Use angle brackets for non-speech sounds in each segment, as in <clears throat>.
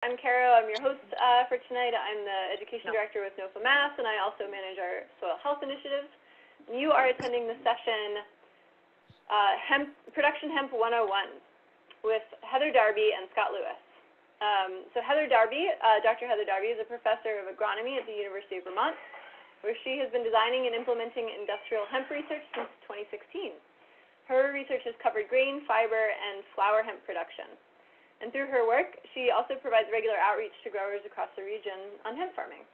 I'm Caro. I'm your host uh, for tonight. I'm the Education Director with NOFA Mass, and I also manage our soil health initiatives. You are attending the session uh, hemp, Production Hemp 101 with Heather Darby and Scott Lewins. Um, so Heather Darby, uh, Dr. Heather Darby is a professor of agronomy at the University of Vermont, where she has been designing and implementing industrial hemp research since 2016. Her research has covered grain, fiber, and flower hemp production. And through her work, she also provides regular outreach to growers across the region on hemp farming.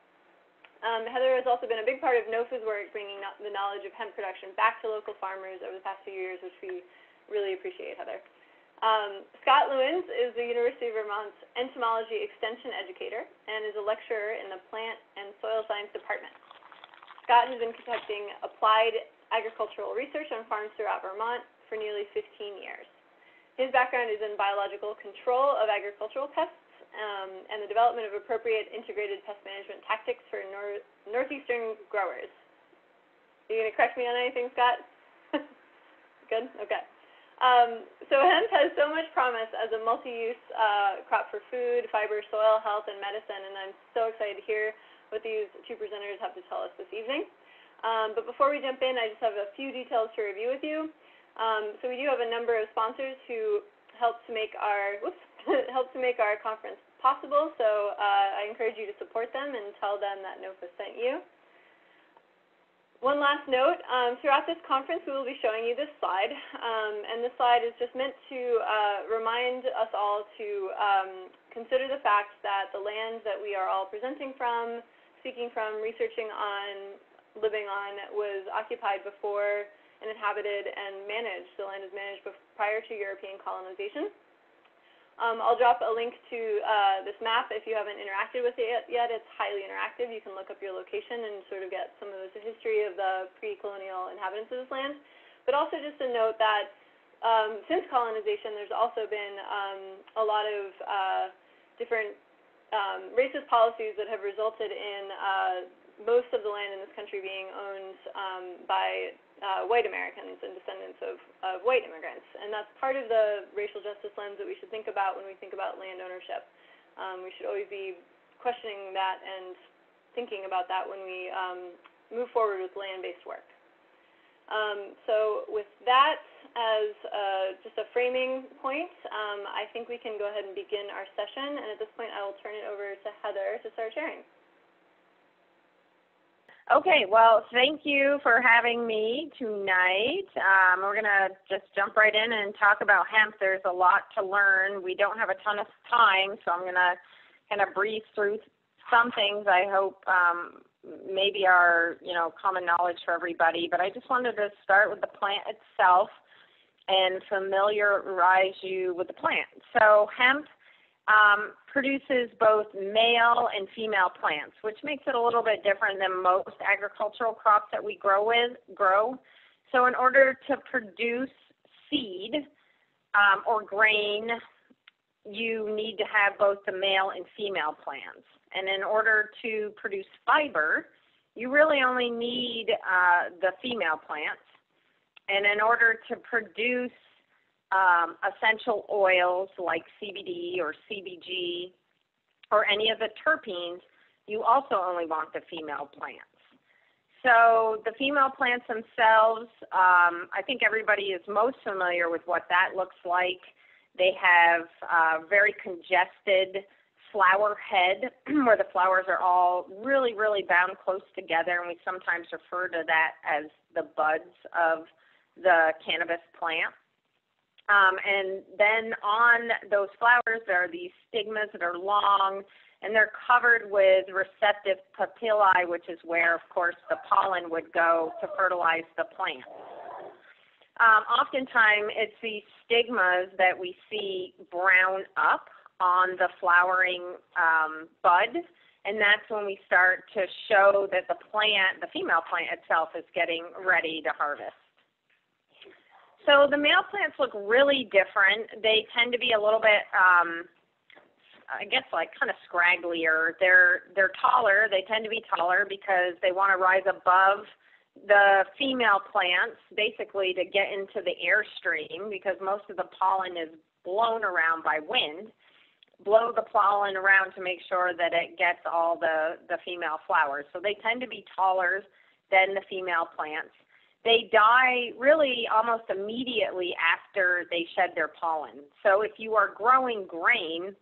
Um, Heather has also been a big part of NOFA's work bringing the knowledge of hemp production back to local farmers over the past few years, which we really appreciate, Heather. Um, Scott Lewins is the University of Vermont's entomology extension educator and is a lecturer in the plant and soil science department. Scott has been conducting applied agricultural research on farms throughout Vermont for nearly 15 years. His background is in biological control of agricultural pests um, and the development of appropriate integrated pest management tactics for nor northeastern growers. Are you going to correct me on anything, Scott? <laughs> Good? Okay. Um, so hemp has so much promise as a multi-use uh, crop for food, fiber, soil health, and medicine, and I'm so excited to hear what these two presenters have to tell us this evening. Um, but before we jump in, I just have a few details to review with you. Um, so we do have a number of sponsors who help to make our whoops, <laughs> help to make our conference possible. So uh, I encourage you to support them and tell them that NOFA sent you. One last note, um, throughout this conference we will be showing you this slide, um, and this slide is just meant to uh, remind us all to um, consider the fact that the land that we are all presenting from, speaking from, researching on, living on, was occupied before and inhabited and managed. The land is managed prior to European colonization. Um, I'll drop a link to uh, this map if you haven't interacted with it yet. It's highly interactive. You can look up your location and sort of get some of the history of the pre-colonial inhabitants of this land. But also just a note that um, since colonization, there's also been um, a lot of uh, different um, racist policies that have resulted in uh, most of the land in this country being owned um, by uh, white Americans and descendants of, of white immigrants. And that's part of the racial justice lens that we should think about when we think about land ownership. Um, we should always be questioning that and thinking about that when we um, move forward with land-based work. Um, so with that as uh, just a framing point, um, I think we can go ahead and begin our session. And at this point, I will turn it over to Heather to start sharing. Okay, well, thank you for having me tonight. Um, we're going to just jump right in and talk about hemp. There's a lot to learn. We don't have a ton of time, so I'm going to kind of breeze through some things I hope um, maybe are, you know, common knowledge for everybody. But I just wanted to start with the plant itself and familiarize you with the plant. So hemp um, produces both male and female plants, which makes it a little bit different than most agricultural crops that we grow with grow. So in order to produce seed um, or grain, you need to have both the male and female plants. And in order to produce fiber, you really only need uh, the female plants. And in order to produce um, essential oils like CBD or CBG or any of the terpenes, you also only want the female plants. So the female plants themselves, um, I think everybody is most familiar with what that looks like. They have uh, very congested flower head <clears throat> where the flowers are all really, really bound close together, and we sometimes refer to that as the buds of the cannabis plant. Um, and then on those flowers, there are these stigmas that are long and they're covered with receptive papillae, which is where, of course, the pollen would go to fertilize the plant. Um, oftentimes, it's these stigmas that we see brown up on the flowering um, bud, and that's when we start to show that the plant, the female plant itself, is getting ready to harvest. So the male plants look really different. They tend to be a little bit, um, I guess, like kind of scragglier. They're they're taller. They tend to be taller because they want to rise above the female plants, basically to get into the airstream because most of the pollen is blown around by wind. blow the pollen around to make sure that it gets all the, the female flowers. So they tend to be taller than the female plants. They die really almost immediately after they shed their pollen. So if you are growing grain,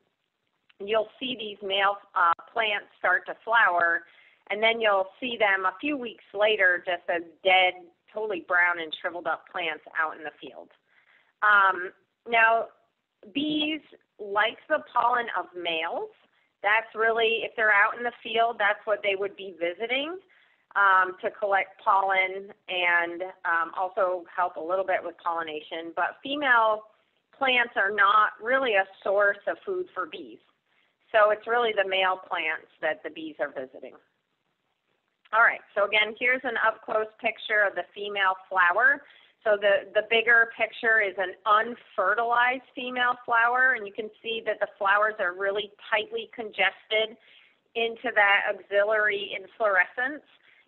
you'll see these male uh, plants start to flower, and then you'll see them a few weeks later just as dead, totally brown and shriveled up plants out in the field. Um, now, bees like the pollen of males. That's really, if they're out in the field, that's what they would be visiting um, to collect pollen and um, also help a little bit with pollination. But female plants are not really a source of food for bees. So it's really the male plants that the bees are visiting. All right, so again, here's an up close picture of the female flower. So the, the bigger picture is an unfertilized female flower, and you can see that the flowers are really tightly congested into that axillary inflorescence.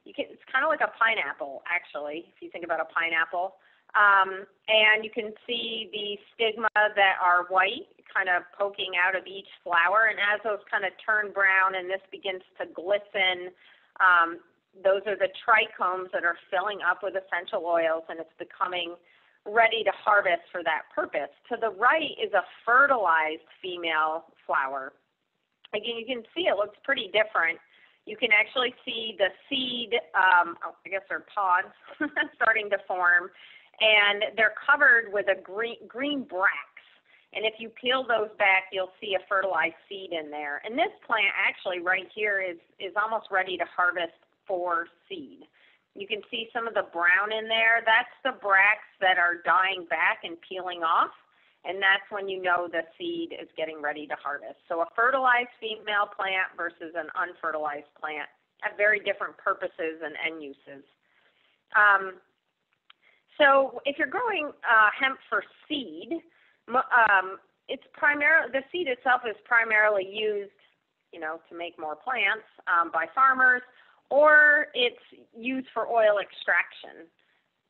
You can, it's kind of like a pineapple, actually, if you think about a pineapple. Um, and you can see the stigma that are white kind of poking out of each flower. And as those kind of turn brown and this begins to glisten, um, those are the trichomes that are filling up with essential oils and it's becoming ready to harvest for that purpose. To the right is a fertilized female flower. Again, you can see it looks pretty different. You can actually see the seed, um, oh, I guess they're pods, <laughs> starting to form, and they're covered with a green, green. And if you peel those back, you'll see a fertilized seed in there. And this plant actually right here is, is almost ready to harvest for seed. You can see some of the brown in there. That's the bracts that are dying back and peeling off, and that's when you know the seed is getting ready to harvest. So a fertilized female plant versus an unfertilized plant have very different purposes and end uses. Um, so if you're growing uh, hemp for seed, um, it's primarily the seed itself is primarily used, you know, to make more plants um, by farmers or it's used for oil extraction.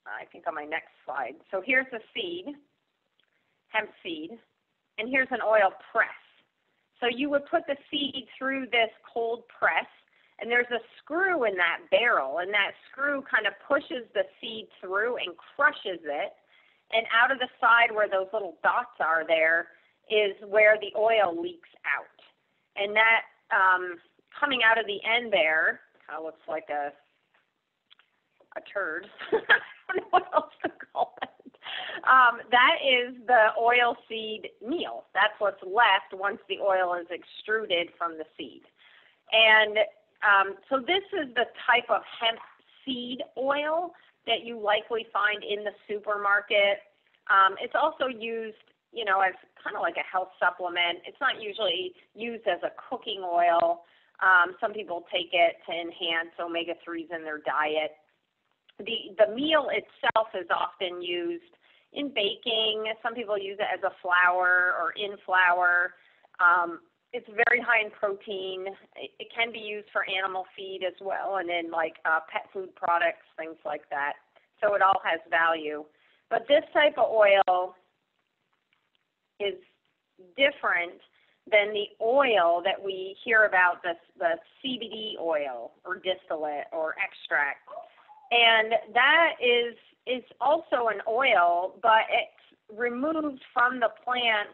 I think on my next slide. So here's the seed, hemp seed, and here's an oil press. So you would put the seed through this cold press, and there's a screw in that barrel, and that screw kind of pushes the seed through and crushes it. And out of the side where those little dots are there is where the oil leaks out. And that um, coming out of the end there kind of looks like a a turd. <laughs> I don't know what else to call. Um, that is the oil seed meal. That's what's left once the oil is extruded from the seed. And um, so this is the type of hemp seed oil that you likely find in the supermarket. Um, it's also used, you know, as kind of like a health supplement. It's not usually used as a cooking oil. Um, some people take it to enhance omega 3s in their diet. The, the meal itself is often used in baking. Some people use it as a flour or in flour. Um, it's very high in protein. It, it can be used for animal feed as well, and in like uh, pet food products, things like that. So it all has value. But this type of oil is different than the oil that we hear about, the, the CBD oil or distillate or extract. And that is, is also an oil, but it's removed from the plant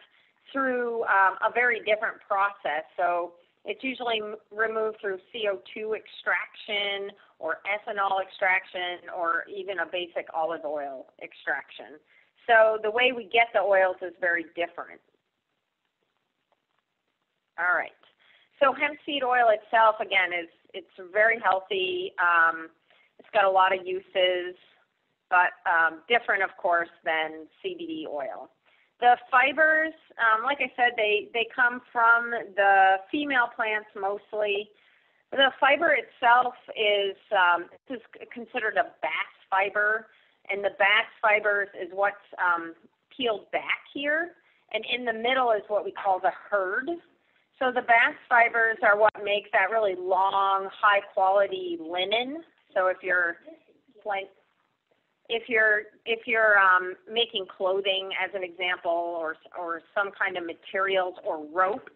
through um, a very different process. So it's usually removed through CO2 extraction or ethanol extraction or even a basic olive oil extraction. So the way we get the oils is very different. All right. So hemp seed oil itself, again, is it's very healthy. Um, it's got a lot of uses, but um, different, of course, than CBD oil. The fibers, um, like I said, they, they come from the female plants mostly. The fiber itself is, um, is considered a bast fiber, and the bast fibers is what's um, peeled back here, and in the middle is what we call the hurd. So the bast fibers are what make that really long, high quality linen. So if you're like if you're if you're um, making clothing as an example or or some kind of materials or rope,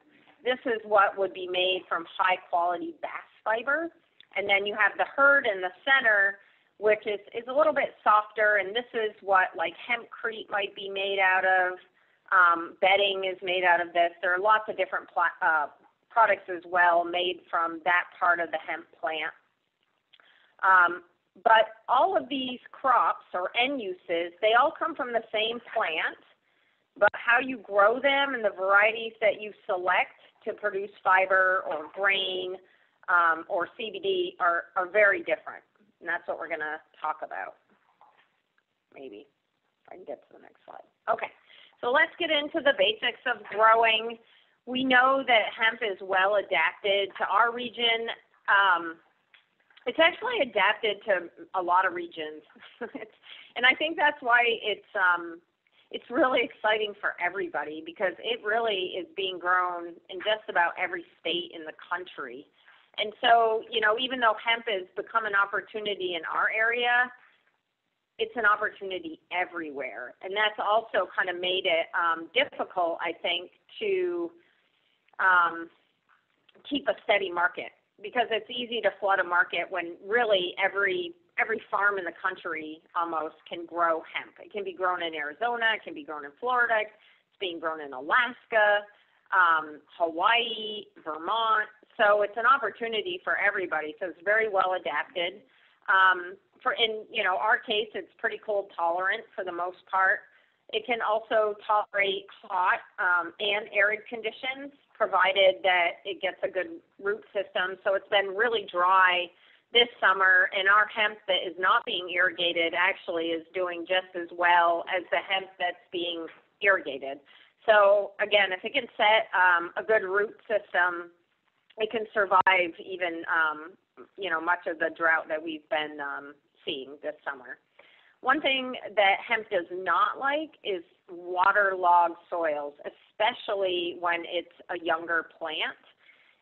this is what would be made from high quality bast fiber. And then you have the hurd in the center, which is, is a little bit softer, and this is what like hempcrete might be made out of. Um, bedding is made out of this. There are lots of different pla- uh, products as well made from that part of the hemp plant. Um, but all of these crops or end uses, they all come from the same plant, but how you grow them and the varieties that you select to produce fiber or grain um, or CBD are, are very different. And that's what we're going to talk about. Maybe. If I can get to the next slide. Okay. So let's get into the basics of growing. We know that hemp is well adapted to our region. Um, it's actually adapted to a lot of regions, <laughs> and I think that's why it's um, it's really exciting for everybody because it really is being grown in just about every state in the country. And so, you know, even though hemp has become an opportunity in our area, it's an opportunity everywhere. And that's also kind of made it um, difficult, I think, to um, keep a steady market because it's easy to flood a market when really every every farm in the country almost can grow hemp. It can be grown in Arizona, it can be grown in Florida, it's being grown in Alaska, um, Hawaii, Vermont. So it's an opportunity for everybody. So it's very well adapted. Um, for in you know our case, it's pretty cold tolerant for the most part. It can also tolerate hot um, and arid conditions provided that it gets a good root system. So it's been really dry this summer, and our hemp that is not being irrigated actually is doing just as well as the hemp that's being irrigated. So again, if it can set um, a good root system, it can survive even um, you know much of the drought that we've been um, seeing this summer. One thing that hemp does not like is waterlogged soils, especially when it's a younger plant.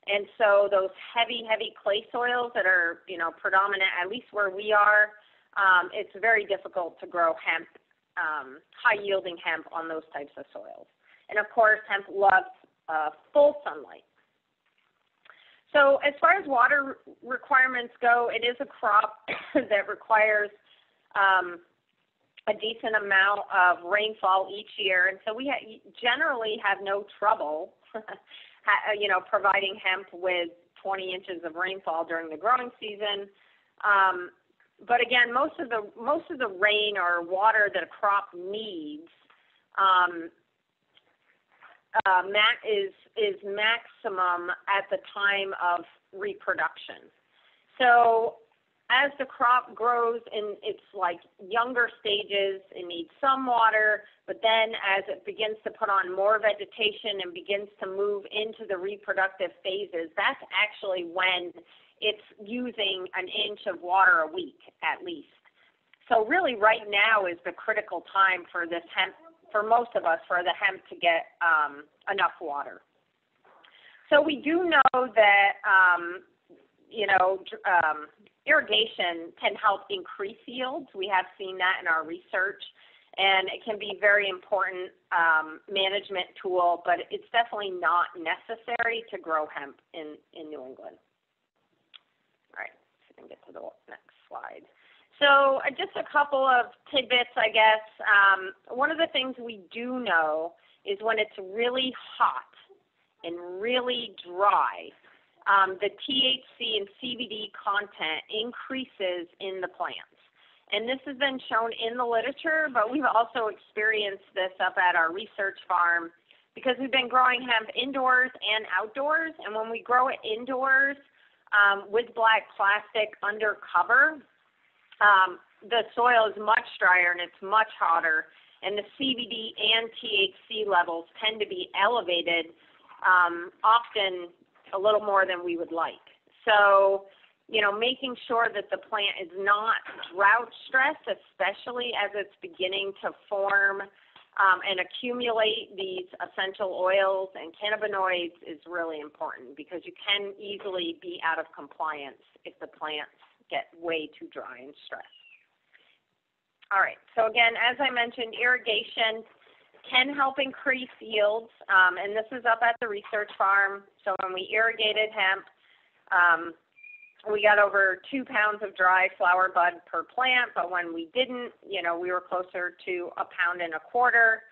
And so those heavy, heavy clay soils that are, you know, predominant, at least where we are, um, it's very difficult to grow hemp, um, high yielding hemp on those types of soils. And of course, hemp loves uh, full sunlight. So as far as water requirements go, it is a crop <coughs> that requires um, a decent amount of rainfall each year, and so we ha- generally have no trouble, <laughs> you know, providing hemp with 20 inches of rainfall during the growing season. Um, but again, most of the most of the rain or water that a crop needs um, uh, is is maximum at the time of reproduction. So as the crop grows in its like younger stages, it needs some water, but then as it begins to put on more vegetation and begins to move into the reproductive phases, that's actually when it's using an inch of water a week at least. So really right now is the critical time for this hemp, for most of us, for the hemp to get um, enough water. So we do know that, um, you know, um, irrigation can help increase yields. We have seen that in our research, and it can be very important um, management tool, but it's definitely not necessary to grow hemp in, in New England. All right, so we can get to the next slide. So uh, just a couple of tidbits, I guess. Um, one of the things we do know is when it's really hot and really dry, um, the THC and CBD content increases in the plants. And this has been shown in the literature, but we've also experienced this up at our research farm because we've been growing hemp indoors and outdoors. And when we grow it indoors um, with black plastic under cover, um, the soil is much drier and it's much hotter. And the CBD and THC levels tend to be elevated, um, often a little more than we would like. So, you know, making sure that the plant is not drought stressed, especially as it's beginning to form um, and accumulate these essential oils and cannabinoids is really important because you can easily be out of compliance if the plants get way too dry and stressed. All right, so again, as I mentioned, irrigation can help increase yields, um, and this is up at the research farm. So when we irrigated hemp, um, we got over two pounds of dry flower bud per plant, but when we didn't, you know, we were closer to a pound and a quarter.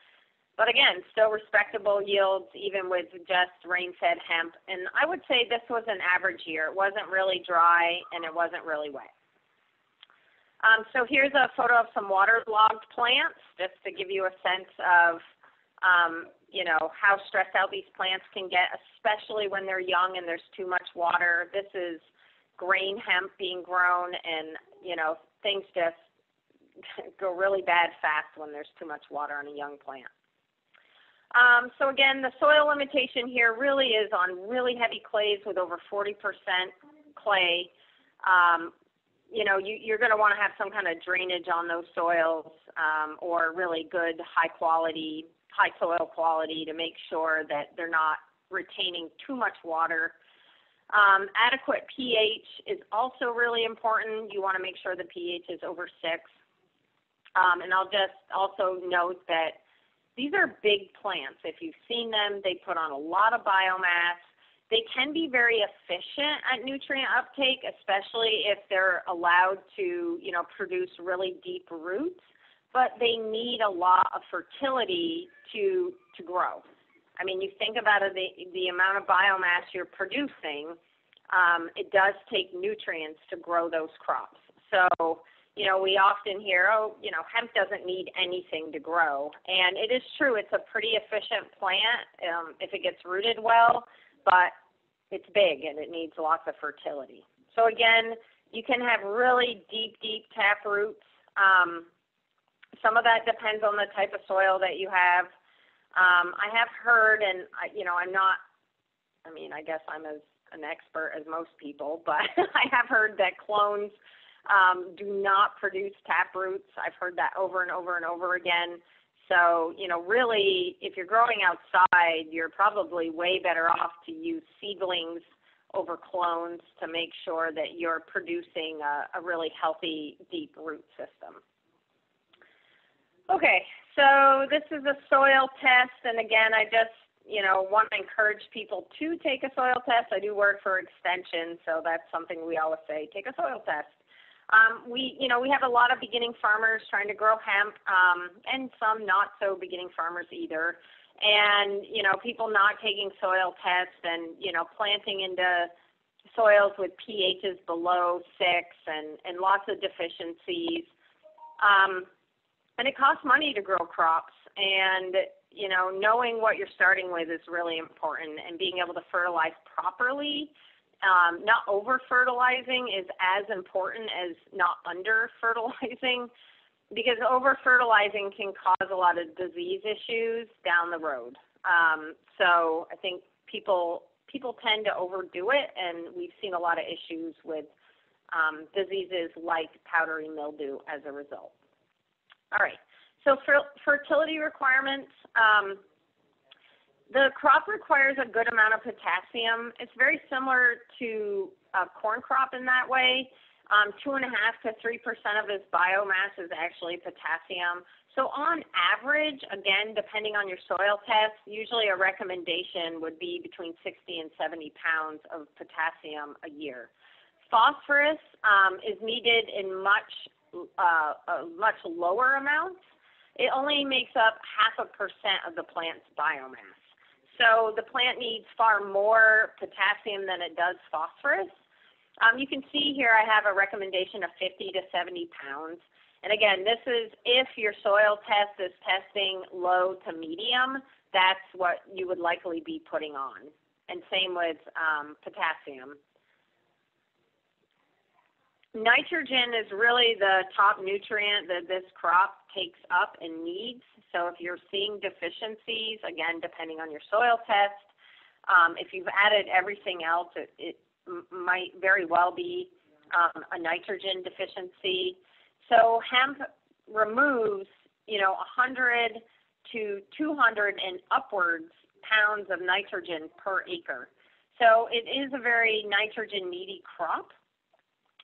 But again, still respectable yields even with just rain-fed hemp. And I would say this was an average year. It wasn't really dry and it wasn't really wet. Um, so here's a photo of some waterlogged plants, just to give you a sense of, um, you know, how stressed out these plants can get, especially when they're young and there's too much water. This is grain hemp being grown, and you know, things just <laughs> go really bad fast when there's too much water on a young plant. Um, so again, the soil limitation here really is on really heavy clays with over 40% clay. Um, you know, you, you're going to want to have some kind of drainage on those soils um, or really good high quality, high soil quality to make sure that they're not retaining too much water. Um, adequate pH is also really important. You want to make sure the pH is over six. Um, and I'll just also note that these are big plants. If you've seen them, they put on a lot of biomass. They can be very efficient at nutrient uptake, especially if they're allowed to, you know, produce really deep roots, but they need a lot of fertility to to grow. I mean, you think about the the amount of biomass you're producing, um, it does take nutrients to grow those crops. So, you know, we often hear, oh, you know, hemp doesn't need anything to grow, and it is true. It's a pretty efficient plant um, if it gets rooted well, but it's big and it needs lots of fertility. So again, you can have really deep, deep tap roots. Um, some of that depends on the type of soil that you have. Um, I have heard, and I, you know, I'm not. I mean, I guess I'm as an expert as most people, but <laughs> I have heard that clones um, do not produce tap roots. I've heard that over and over and over again. So, you know, really, if you're growing outside, you're probably way better off to use seedlings over clones to make sure that you're producing a, a really healthy, deep root system. Okay, so this is a soil test, and again, I just, you know, want to encourage people to take a soil test. I do work for Extension, so that's something we always say, take a soil test. Um, we, you know, we have a lot of beginning farmers trying to grow hemp, um, and some not so beginning farmers either. And you know, people not taking soil tests and you know, planting into soils with pHs below six and and lots of deficiencies. Um, and it costs money to grow crops, and you know, knowing what you're starting with is really important, and being able to fertilize properly um, not over fertilizing is as important as not under fertilizing <laughs> because over fertilizing can cause a lot of disease issues down the road. Um, so I think people people tend to overdo it, and we've seen a lot of issues with um, diseases like powdery mildew as a result. All right. So for fertility requirements. Um, the crop requires a good amount of potassium. It's very similar to a corn crop in that way. Um, two and a half to three percent of its biomass is actually potassium. So on average, again, depending on your soil test, usually a recommendation would be between 60 and 70 pounds of potassium a year. Phosphorus um, is needed in much uh, much lower amounts. It only makes up half a percent of the plant's biomass. So the plant needs far more potassium than it does phosphorus. Um, you can see here I have a recommendation of 50 to 70 pounds. And again, this is if your soil test is testing low to medium, that's what you would likely be putting on. And same with um, potassium. Nitrogen is really the top nutrient that this crop takes up and needs. So if you're seeing deficiencies, again, depending on your soil test, um, if you've added everything else, it, it might very well be um, a nitrogen deficiency. So hemp removes, you know, 100 to 200 and upwards pounds of nitrogen per acre. So it is a very nitrogen needy crop.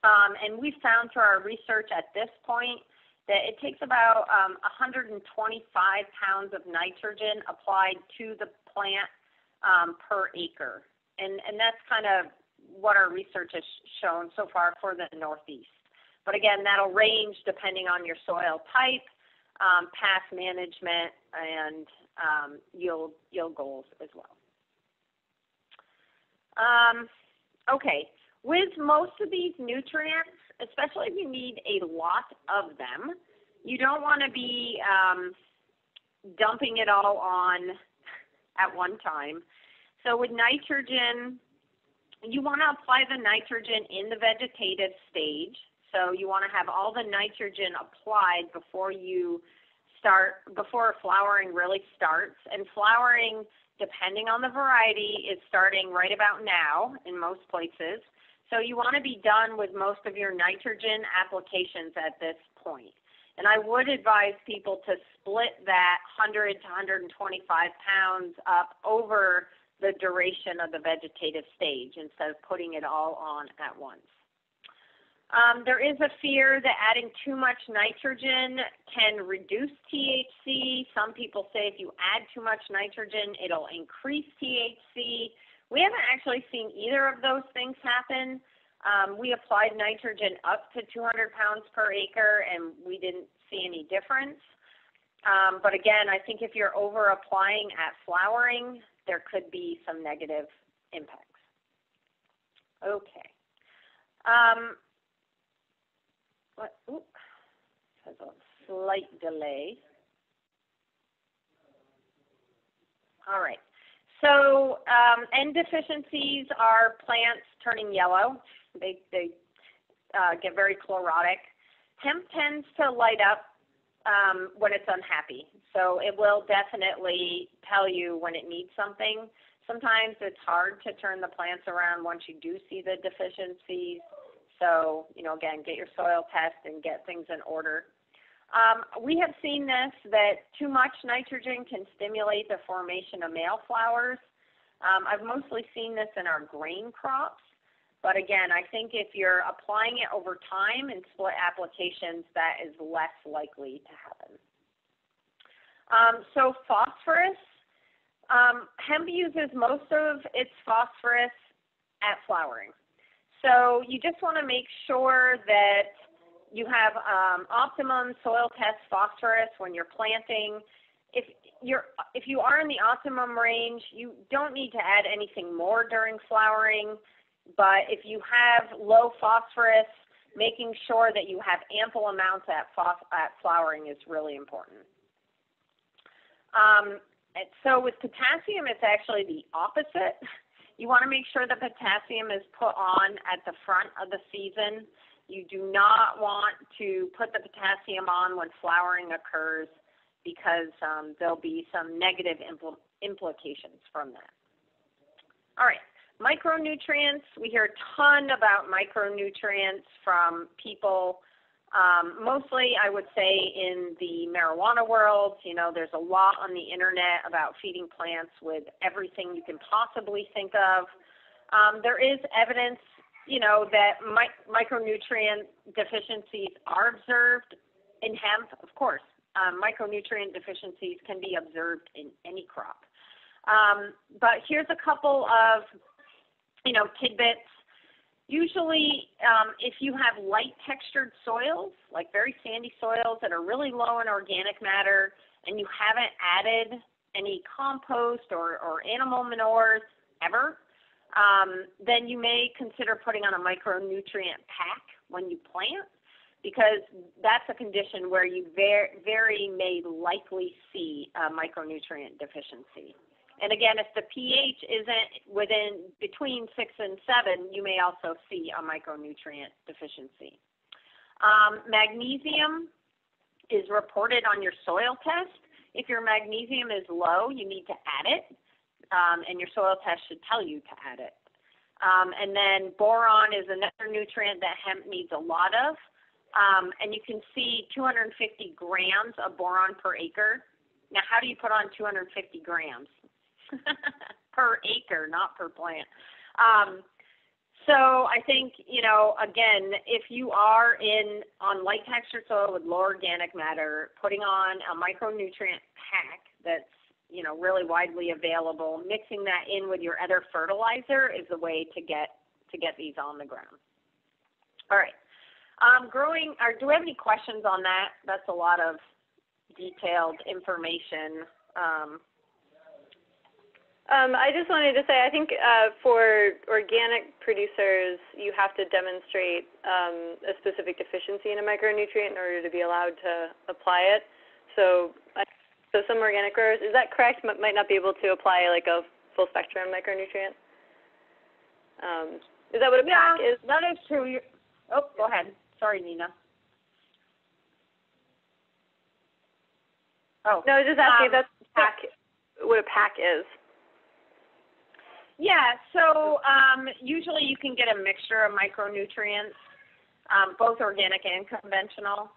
Um, and we found through our research at this point that it takes about um, 125 pounds of nitrogen applied to the plant um, per acre. And, and that's kind of what our research has shown so far for the Northeast. But again, that'll range depending on your soil type, um, past management, and um, yield, yield goals as well. Um, okay, with most of these nutrients, especially if you need a lot of them, you don't want to be um, dumping it all on <laughs> at one time. So with nitrogen, you want to apply the nitrogen in the vegetative stage. So you want to have all the nitrogen applied before you start, before flowering really starts. And flowering, depending on the variety, is starting right about now in most places. So you want to be done with most of your nitrogen applications at this point. And I would advise people to split that 100 to 125 pounds up over the duration of the vegetative stage instead of putting it all on at once. Um, there is a fear that adding too much nitrogen can reduce THC. Some people say if you add too much nitrogen, it'll increase THC. We haven't actually seen either of those things happen. Um, we applied nitrogen up to 200 pounds per acre, and we didn't see any difference. Um, but again, I think if you're over applying at flowering, there could be some negative impacts. Okay. Um, what, oops, has a slight delay. All right. So um, N deficiencies are plants turning yellow. They, they uh, get very chlorotic. Hemp tends to light up um, when it's unhappy. So it will definitely tell you when it needs something. Sometimes it's hard to turn the plants around once you do see the deficiencies. So, you know, again, get your soil test and get things in order. Um, we have seen this that too much nitrogen can stimulate the formation of male flowers. Um, I've mostly seen this in our grain crops. But again, I think if you're applying it over time in split applications, that is less likely to happen. Um, so phosphorus, um, hemp uses most of its phosphorus at flowering. So you just want to make sure that you have um, optimum soil test phosphorus when you're planting. If you're if you are in the optimum range, you don't need to add anything more during flowering. But if you have low phosphorus, making sure that you have ample amounts at, at flowering is really important. Um, so with potassium, it's actually the opposite. You want to make sure the potassium is put on at the front of the season. You do not want to put the potassium on when flowering occurs because um, there'll be some negative impl implications from that. All right, Micronutrients, we hear a ton about micronutrients from people, um, mostly I would say in the marijuana world. You know, there's a lot on the internet about feeding plants with everything you can possibly think of. Um, there is evidence, you know, that mi- micronutrient deficiencies are observed in hemp, of course. Um, micronutrient deficiencies can be observed in any crop. Um, but here's a couple of you know, tidbits. Usually, um, if you have light textured soils, like very sandy soils that are really low in organic matter, and you haven't added any compost or, or animal manures ever, um, then you may consider putting on a micronutrient pack when you plant because that's a condition where you very, very may likely see a micronutrient deficiency. And again, if the pH isn't within between six and seven, you may also see a micronutrient deficiency. Um, magnesium is reported on your soil test. If your magnesium is low, you need to add it, um, and your soil test should tell you to add it. Um, and then boron is another nutrient that hemp needs a lot of. Um, and you can see 250 grams of boron per acre. Now, how do you put on 250 grams? <laughs> per acre, not per plant. Um, So I think, you know, again, if you are in on light textured soil with low organic matter, putting on a micronutrient pack that's, you know, really widely available, mixing that in with your other fertilizer is the way to get to get these on the ground. All right. Um, growing, or do we have any questions on that? That's a lot of detailed information. Um, Um, I just wanted to say, I think uh, for organic producers, you have to demonstrate um, a specific deficiency in a micronutrient in order to be allowed to apply it. So, I- so some organic growers, is that correct? M- might not be able to apply like a full spectrum micronutrient. Um, is that what a yeah, pack is? that is true. You- Oh, go ahead. Sorry, Nina. Oh, No, I was just asking if Um, that's pack, what a pack is. Yeah, so um, usually you can get a mixture of micronutrients, um, both organic and conventional.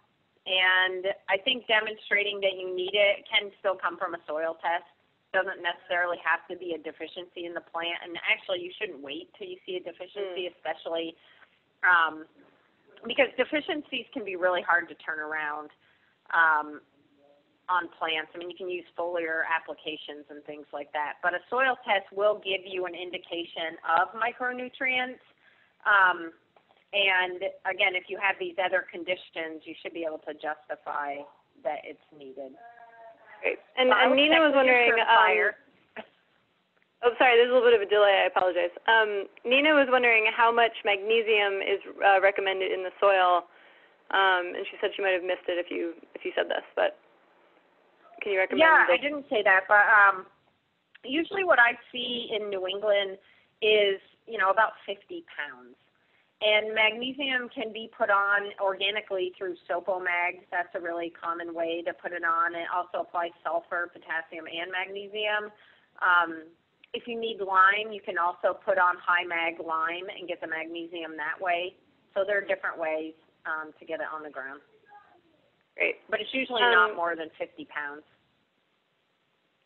And I think demonstrating that you need it can still come from a soil test. Doesn't necessarily have to be a deficiency in the plant. And actually, you shouldn't wait till you see a deficiency, especially um, because deficiencies can be really hard to turn around. Um, on plants. I mean, you can use foliar applications and things like that. But a soil test will give you an indication of micronutrients. Um, and again, if you have these other conditions, you should be able to justify that it's needed. Great. And, So and Nina was wondering. Um, <laughs> oh, sorry. There's a little bit of a delay. I apologize. Um, Nina was wondering how much magnesium is uh, recommended in the soil, um, and she said she might have missed it if you if you said this, but can you recommend? Yeah, the- I didn't say that, but um, usually what I see in New England is, you know, about 50 pounds. And magnesium can be put on organically through Sul-Po-Mag. That's a really common way to put it on. It also applies sulfur, potassium, and magnesium. Um, if you need lime, you can also put on high mag lime and get the magnesium that way. So there are different ways um, to get it on the ground. Great. But it's usually Um, not more than 50 pounds.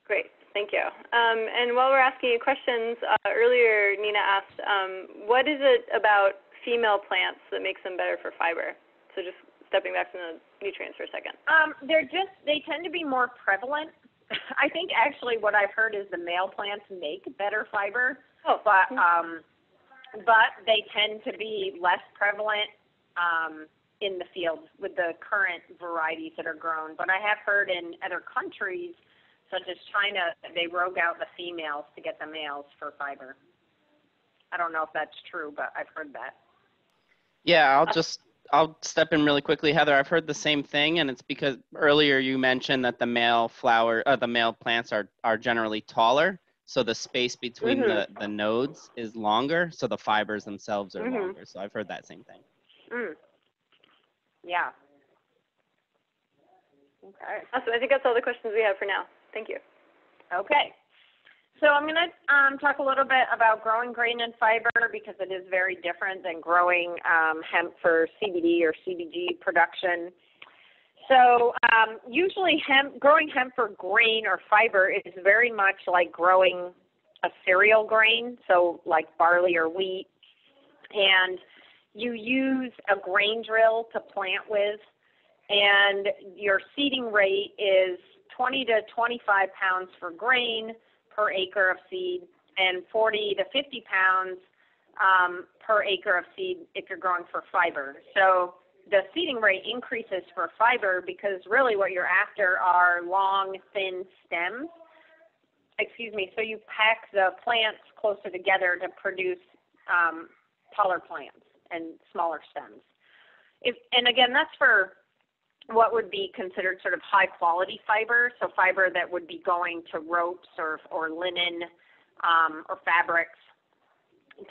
Great. Thank you. Um, and while we're asking you questions, uh, earlier Nina asked, um, what is it about female plants that makes them better for fiber? So just stepping back from the nutrients for a second. Um, they're just they tend to be more prevalent. <laughs> I think actually what I've heard is the male plants make better fiber, Oh, but um, but they tend to be less prevalent um, in the field with the current varieties that are grown. But I have heard in other countries, such as China, they rogue out the females to get the males for fiber. I don't know if that's true, but I've heard that. Yeah, I'll just I'll step in really quickly, Heather. I've heard the same thing, and it's because earlier you mentioned that the male flower, uh, the male plants are are generally taller, so the space between the the nodes is longer, so the fibers themselves are Mhm. longer. So I've heard that same thing. Mm. Yeah. Okay. awesome. I think that's all the questions we have for now. Thank you. Okay. So I'm going to um, talk a little bit about growing grain and fiber because it is very different than growing um, hemp for CBD or CBG production. So um, usually hemp, growing hemp for grain or fiber is very much like growing a cereal grain, so like barley or wheat. And you use a grain drill to plant with, and your seeding rate is 20 to 25 pounds for grain per acre of seed and 40 to 50 pounds um, per acre of seed if you're growing for fiber. So the seeding rate increases for fiber because really what you're after are long, thin stems. Excuse me. So you pack the plants closer together to produce um, taller plants and smaller stems. If, and again, that's for what would be considered sort of high quality fiber, so fiber that would be going to ropes or, or linen um, or fabrics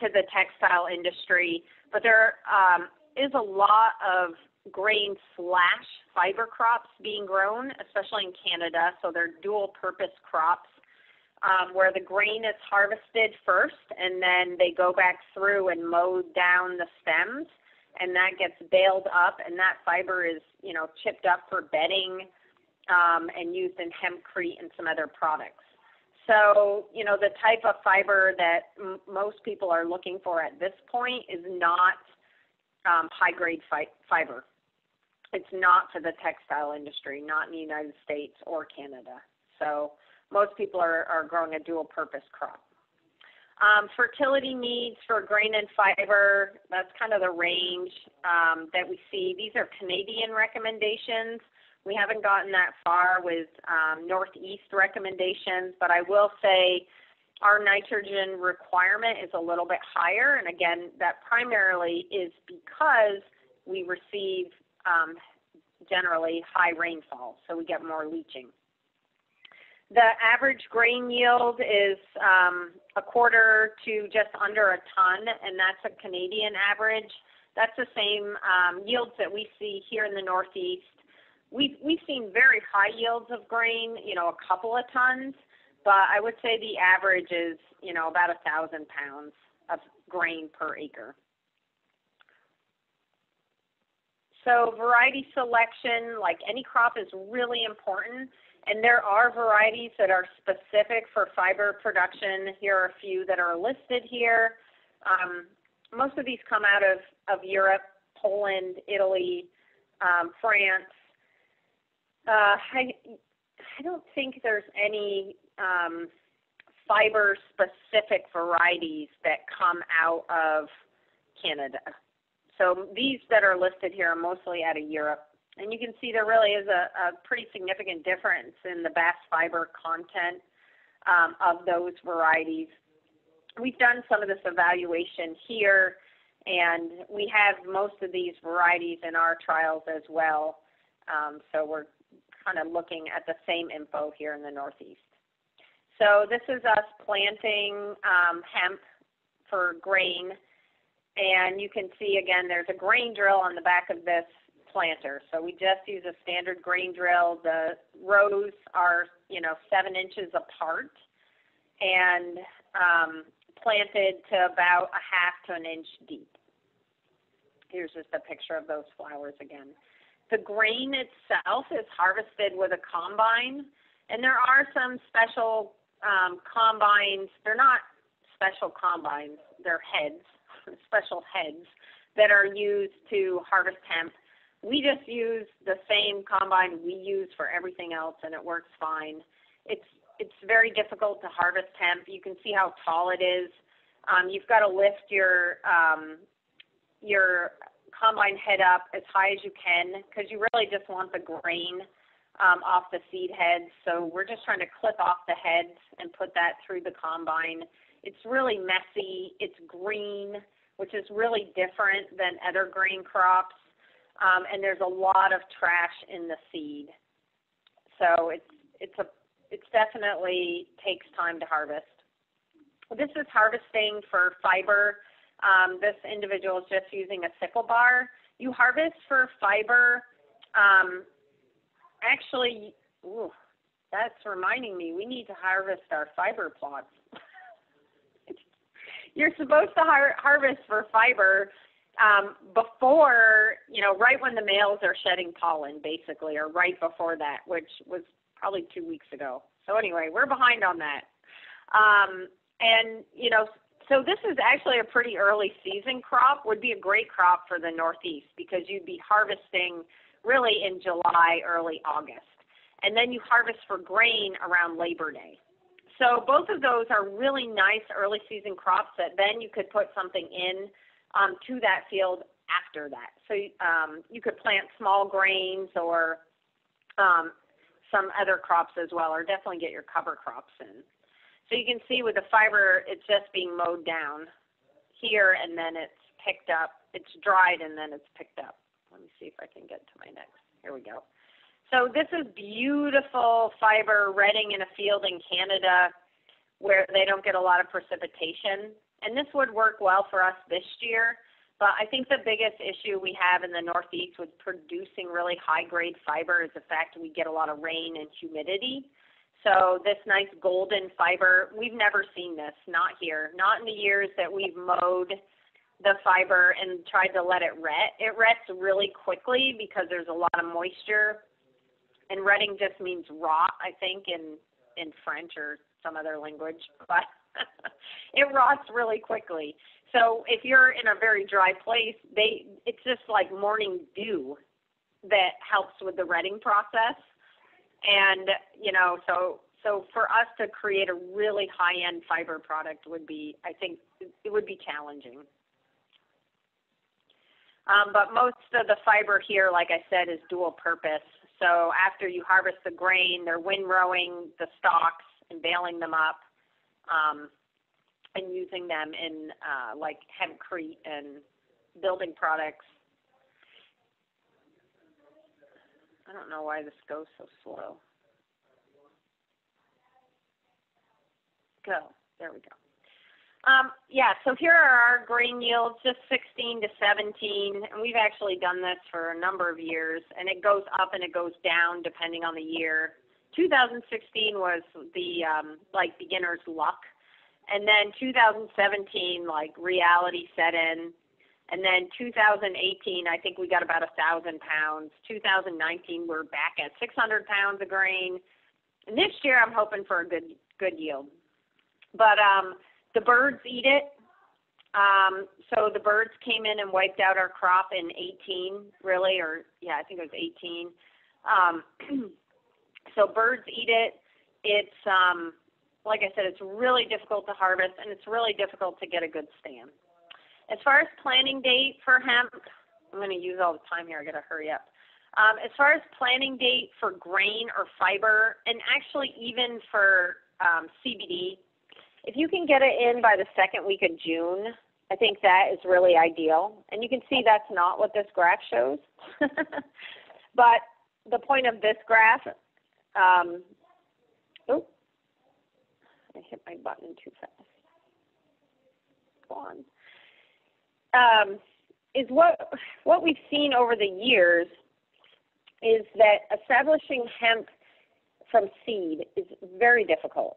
to the textile industry. But there um, is a lot of grain slash fiber crops being grown, especially in Canada. So they're dual purpose crops um, where the grain is harvested first and then they go back through and mow down the stems and that gets baled up and that fiber is you know chipped up for bedding um, and used in hempcrete and some other products So, you know, the type of fiber that m- most people are looking for at this point is not um, high grade fi- fiber. It's not for the textile industry, not in the United States or Canada. So, most people are, are growing a dual purpose crop. Um, fertility needs for grain and fiber, that's kind of the range um, that we see. These are Canadian recommendations. We haven't gotten that far with um, Northeast recommendations, but I will say our nitrogen requirement is a little bit higher. And again, that primarily is because we receive um, generally high rainfall, so we get more leaching. The average grain yield is um, a quarter to just under a ton, and that's a Canadian average. That's the same um, yields that we see here in the Northeast. We've, we've seen very high yields of grain, you know, a couple of tons, but I would say the average is, you know, about a thousand pounds of grain per acre. So variety selection, like any crop, is really important. And there are varieties that are specific for fiber production. Here are a few that are listed here. Um, most of these come out of, of Europe, Poland, Italy, um, France. Uh, I, I don't think there's any um, fiber specific varieties that come out of Canada. So these that are listed here are mostly out of Europe. And you can see there really is a, a pretty significant difference in the bast fiber content um, of those varieties. We've done some of this evaluation here, and we have most of these varieties in our trials as well. Um, so we're kind of looking at the same info here in the Northeast. So this is us planting um, hemp for grain. And you can see again, there's a grain drill on the back of this planter. So we just use a standard grain drill. The rows are, you know, seven inches apart and um, planted to about a half to an inch deep. Here's just a picture of those flowers again. The grain itself is harvested with a combine, and there are some special um, combines. They're not special combines, they're heads, <laughs> special heads that are used to harvest hemp we just use the same combine we use for everything else, and it works fine. It's it's very difficult to harvest hemp. You can see how tall it is. Um, you've got to lift your um, your combine head up as high as you can because you really just want the grain um, off the seed heads. So we're just trying to clip off the heads and put that through the combine. It's really messy. It's green, which is really different than other grain crops um, and there's a lot of trash in the seed. So it's it's a it's definitely takes time to harvest. This is harvesting for fiber. Um, this individual is just using a sickle bar. You harvest for fiber. Um, actually, ooh, that's reminding me we need to harvest our fiber plots. <laughs> You're supposed to har- harvest for fiber um, before, you know, right when the males are shedding pollen, basically, or right before that, which was probably two weeks ago. So anyway, we're behind on that. Um, and you know, so this is actually a pretty early season crop. Would be a great crop for the Northeast because you'd be harvesting really in July, early August, and then you harvest for grain around Labor Day. So both of those are really nice early season crops that then you could put something in um, to that field after that. So um, you could plant small grains or um, some other crops as well, or definitely get your cover crops in. So you can see with the fiber, it's just being mowed down here, and then it's picked up. It's dried, and then it's picked up. Let me see if I can get to my next. Here we go. So this is beautiful fiber retting in a field in Canada where they don't get a lot of precipitation and this would work well for us this year. But I think the biggest issue we have in the Northeast with producing really high grade fiber is the fact we get a lot of rain and humidity. So this nice golden fiber, we've never seen this, not here, not in the years that we've mowed the fiber and tried to let it ret. It rets really quickly because there's a lot of moisture. And retting just means rot, I think, in in French or some other language, but <laughs> it rots really quickly. So if you're in a very dry place, they it's just like morning dew that helps with the retting process. And you know, so so for us to create a really high-end fiber product would be, I think, it would be challenging. Um, but most of the fiber here, like I said, is dual purpose. So after you harvest the grain, they're windrowing the stalks and baling them up um, and using them in uh, like hempcrete and building products. I don't know why this goes so slow. Go. There we go. Um, yeah, so here are our grain yields, just 16 to 17, and we've actually done this for a number of years, and it goes up and it goes down depending on the year. 2016 was the um, like beginner's luck, and then 2017 like reality set in, and then 2018 I think we got about a thousand pounds. 2019 we're back at 600 pounds of grain, and this year I'm hoping for a good good yield, but um, the birds eat it. Um, so the birds came in and wiped out our crop in 18, really, or yeah, I think it was 18. Um, <clears throat> so birds eat it. It's um, like I said, it's really difficult to harvest, and it's really difficult to get a good stand. As far as planting date for hemp, I'm going to use all the time here. I got to hurry up. Um, as far as planting date for grain or fiber, and actually even for um, CBD, if you can get it in by the second week of June, I think that is really ideal. And you can see that's not what this graph shows. <laughs> but the point of this graph, um, oh, I hit my button too fast. Go on. Um, is what what we've seen over the years is that establishing hemp from seed is very difficult.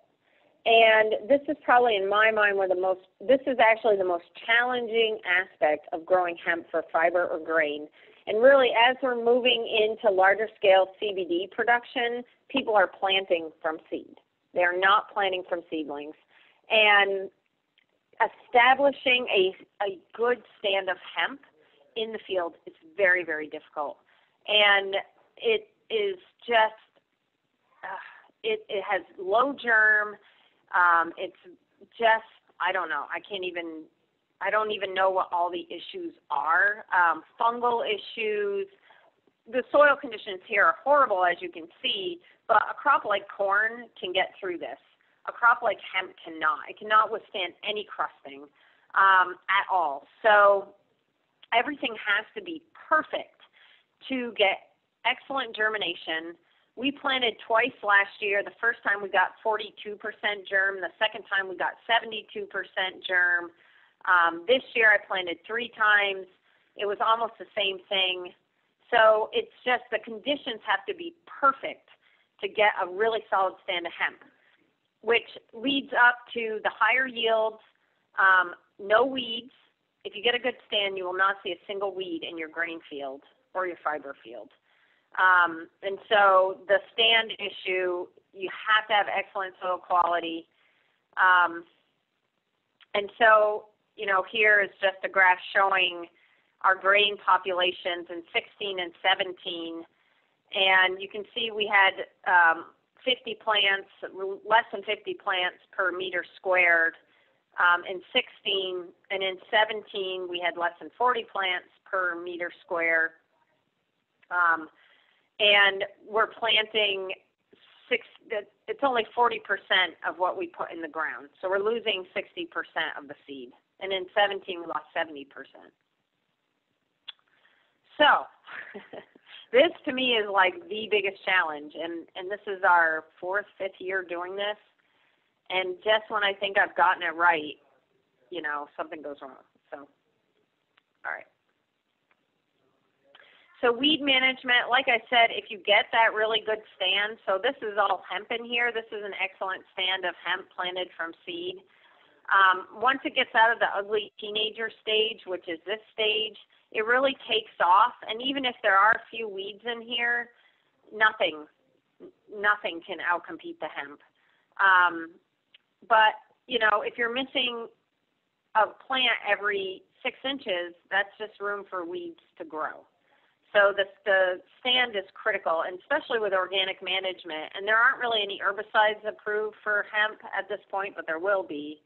And this is probably, in my mind, one of the most, this is actually the most challenging aspect of growing hemp for fiber or grain. And really, as we're moving into larger scale CBD production, people are planting from seed. They are not planting from seedlings. And establishing a, a good stand of hemp in the field is very, very difficult. And it is just, uh, it, it has low germ um, it's just I don't know. I can't even I don't even know what all the issues are. Um, fungal issues. The soil conditions here are horrible, as you can see. But a crop like corn can get through this. A crop like hemp cannot. It cannot withstand any crusting um, at all. So everything has to be perfect to get excellent germination we planted twice last year. The first time we got 42% germ. The second time we got 72% germ. Um, this year I planted three times. It was almost the same thing. So it's just the conditions have to be perfect to get a really solid stand of hemp, which leads up to the higher yields, um, no weeds. If you get a good stand, you will not see a single weed in your grain field or your fiber field. Um, and so the stand issue, you have to have excellent soil quality. Um, and so, you know, here is just a graph showing our grain populations in 16 and 17. And you can see we had um, 50 plants, less than 50 plants per meter squared um, in 16. And in 17, we had less than 40 plants per meter square. Um, and we're planting six. It's only 40% of what we put in the ground, so we're losing 60% of the seed. And in 17, we lost 70%. So, <laughs> this to me is like the biggest challenge, and and this is our fourth, fifth year doing this, and just when I think I've gotten it right, you know, something goes wrong. So, all right. So weed management, like I said, if you get that really good stand, so this is all hemp in here. This is an excellent stand of hemp planted from seed. Um, once it gets out of the ugly teenager stage, which is this stage, it really takes off. And even if there are a few weeds in here, nothing, nothing can outcompete the hemp. Um, but, you know, if you're missing a plant every six inches, that's just room for weeds to grow. So the, the stand is critical, and especially with organic management. And there aren't really any herbicides approved for hemp at this point, but there will be.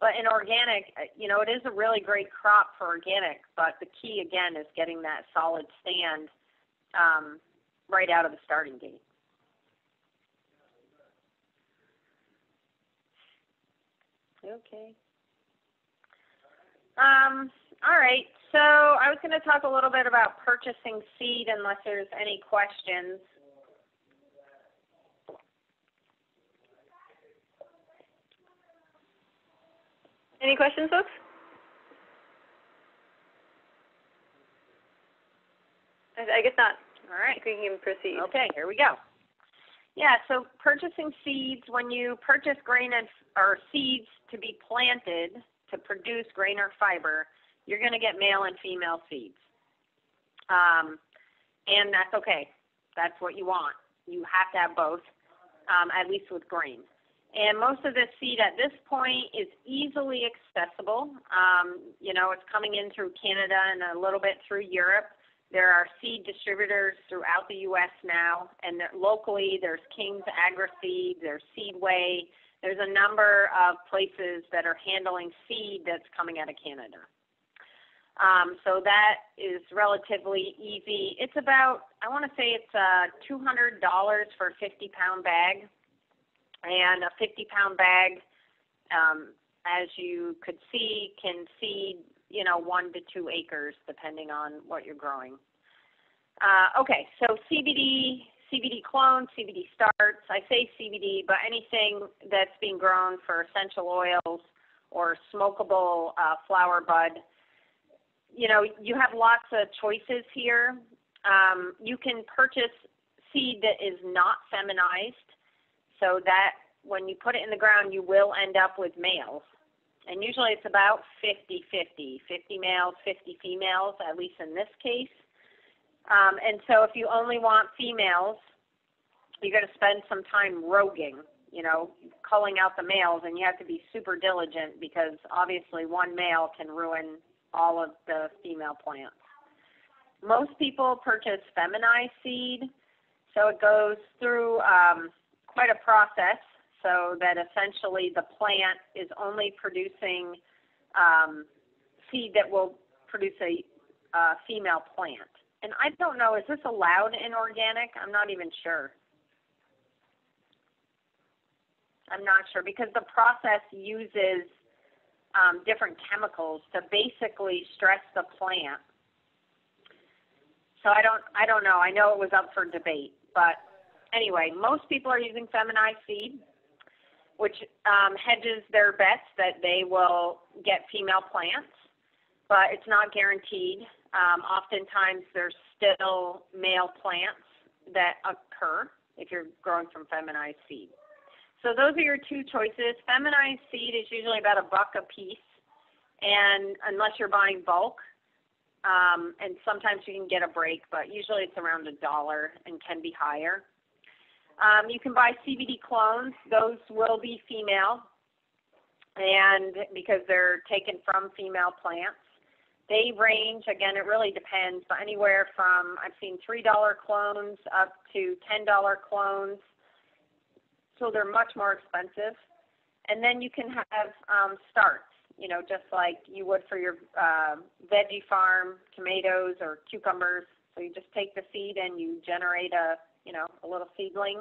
But in organic, uh, you know, it is a really great crop for organic, but the key again is getting that solid stand um, right out of the starting gate. Okay. Um, all right. So I was going to talk a little bit about purchasing seed unless there's any questions. Any questions, folks? I, guess not. All right. We can proceed. Okay, here we go. Yeah, so purchasing seeds, when you purchase grain and, or seeds to be planted to produce grain or fiber, you're going to get male and female seeds. Um, and that's okay. That's what you want. You have to have both, um, at least with grain. And most of this seed at this point is easily accessible. Um, you know, it's coming in through Canada and a little bit through Europe. There are seed distributors throughout the U.S. now, and locally there's King's AgriSeed, there's Seedway. There's a number of places that are handling seed that's coming out of Canada. Um, so that is relatively easy. It's about, I want to say it's uh, $200 for a 50 pound bag. And a 50 pound bag, um, as you could see, can seed, you know, one to two acres depending on what you're growing. Uh, okay, so CBD, CBD clones, CBD starts. I say CBD, but anything that's being grown for essential oils or smokable uh, flower bud you know, you have lots of choices here. Um, you can purchase seed that is not feminized, so that when you put it in the ground, you will end up with males. And usually it's about 50 50, 50 males, 50 females, at least in this case. Um, and so if you only want females, you're going to spend some time roguing, you know, culling out the males, and you have to be super diligent because obviously one male can ruin all of the female plants. Most people purchase feminized seed, so it goes through um, quite a process so that essentially the plant is only producing um, seed that will produce a uh, female plant. And I don't know, is this allowed in organic? I'm not even sure. I'm not sure because the process uses um, different chemicals to basically stress the plant. So I don't, I don't know. I know it was up for debate, but anyway, most people are using feminized seed, which um, hedges their bets that they will get female plants, but it's not guaranteed. Um, oftentimes, there's still male plants that occur if you're growing from feminized seed. So those are your two choices. Feminized seed is usually about a buck a piece, and unless you're buying bulk, um, and sometimes you can get a break, but usually it's around a dollar and can be higher. Um, you can buy CBD clones; those will be female, and because they're taken from female plants. They range, again, it really depends, but anywhere from, I've seen $3 clones up to $10 clones so they're much more expensive. And then you can have um, starts, you know, just like you would for your uh, veggie farm, tomatoes or cucumbers. So you just take the seed and you generate a, you know, a little seedling.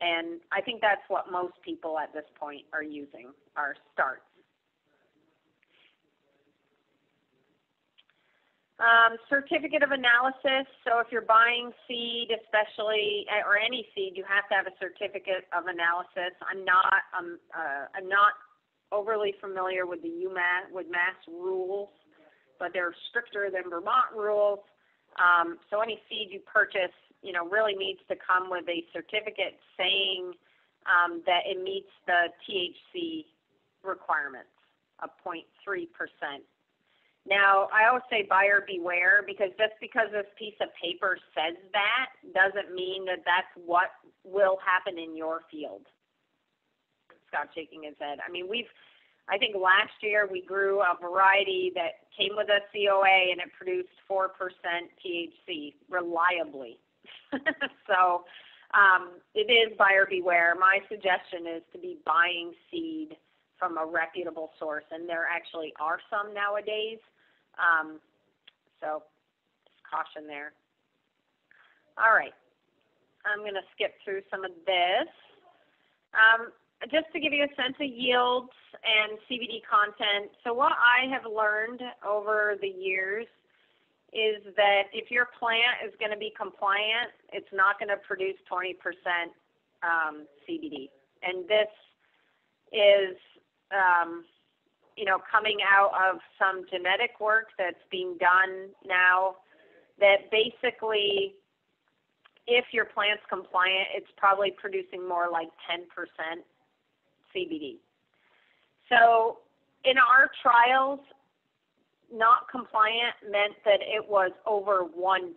And I think that's what most people at this point are using, are starts. Um, certificate of analysis. So if you're buying seed, especially eh, or any seed, you have to have a certificate of analysis. I'm not um, uh, I'm not overly familiar with the UMass with Mass rules, but they're stricter than Vermont rules. Um, so any seed you purchase, you know, really needs to come with a certificate saying um, that it meets the THC requirements of 0.3 percent now, I always say buyer beware because just because this piece of paper says that doesn't mean that that's what will happen in your field. Scott shaking his head. I mean, we've, I think last year we grew a variety that came with a COA and it produced 4% THC reliably. <laughs> so um, it is buyer beware. My suggestion is to be buying seed from a reputable source, and there actually are some nowadays. Um, so just caution there. All right. I'm going to skip through some of this. Um, just to give you a sense of yields and CBD content, so what I have learned over the years is that if your plant is going to be compliant, it's not going to produce 20% um, CBD. And this is, um, you know, coming out of some genetic work that's being done now that basically if your plant's compliant, it's probably producing more like 10% CBD. So in our trials, not compliant meant that it was over 1%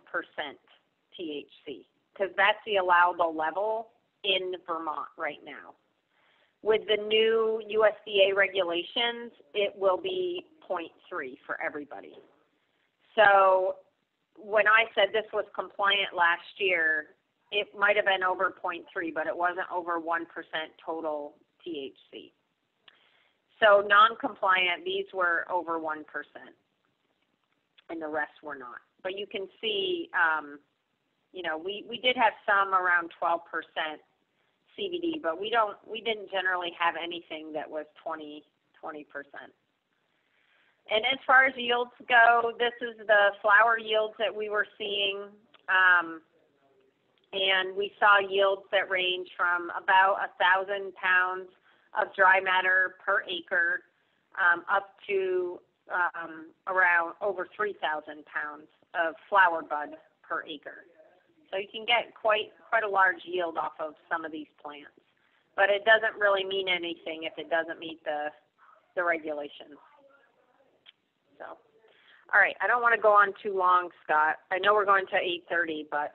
THC, because that's the allowable level in Vermont right now. With the new USDA regulations, it will be 0.3 for everybody. So when I said this was compliant last year, it might have been over 0.3, but it wasn't over 1% total THC. So non-compliant, these were over 1%, and the rest were not. But you can see, um, you know, we, we did have some around 12% CBD, but we don't, we didn't generally have anything that was 20, 20%. And as far as yields go, this is the flower yields that we were seeing. Um, and we saw yields that range from about a thousand pounds of dry matter per acre um, up to um, around over 3,000 pounds of flower bud per acre. So you can get quite quite a large yield off of some of these plants, but it doesn't really mean anything if it doesn't meet the the regulations. So, all right, I don't want to go on too long, Scott. I know we're going to 8:30, but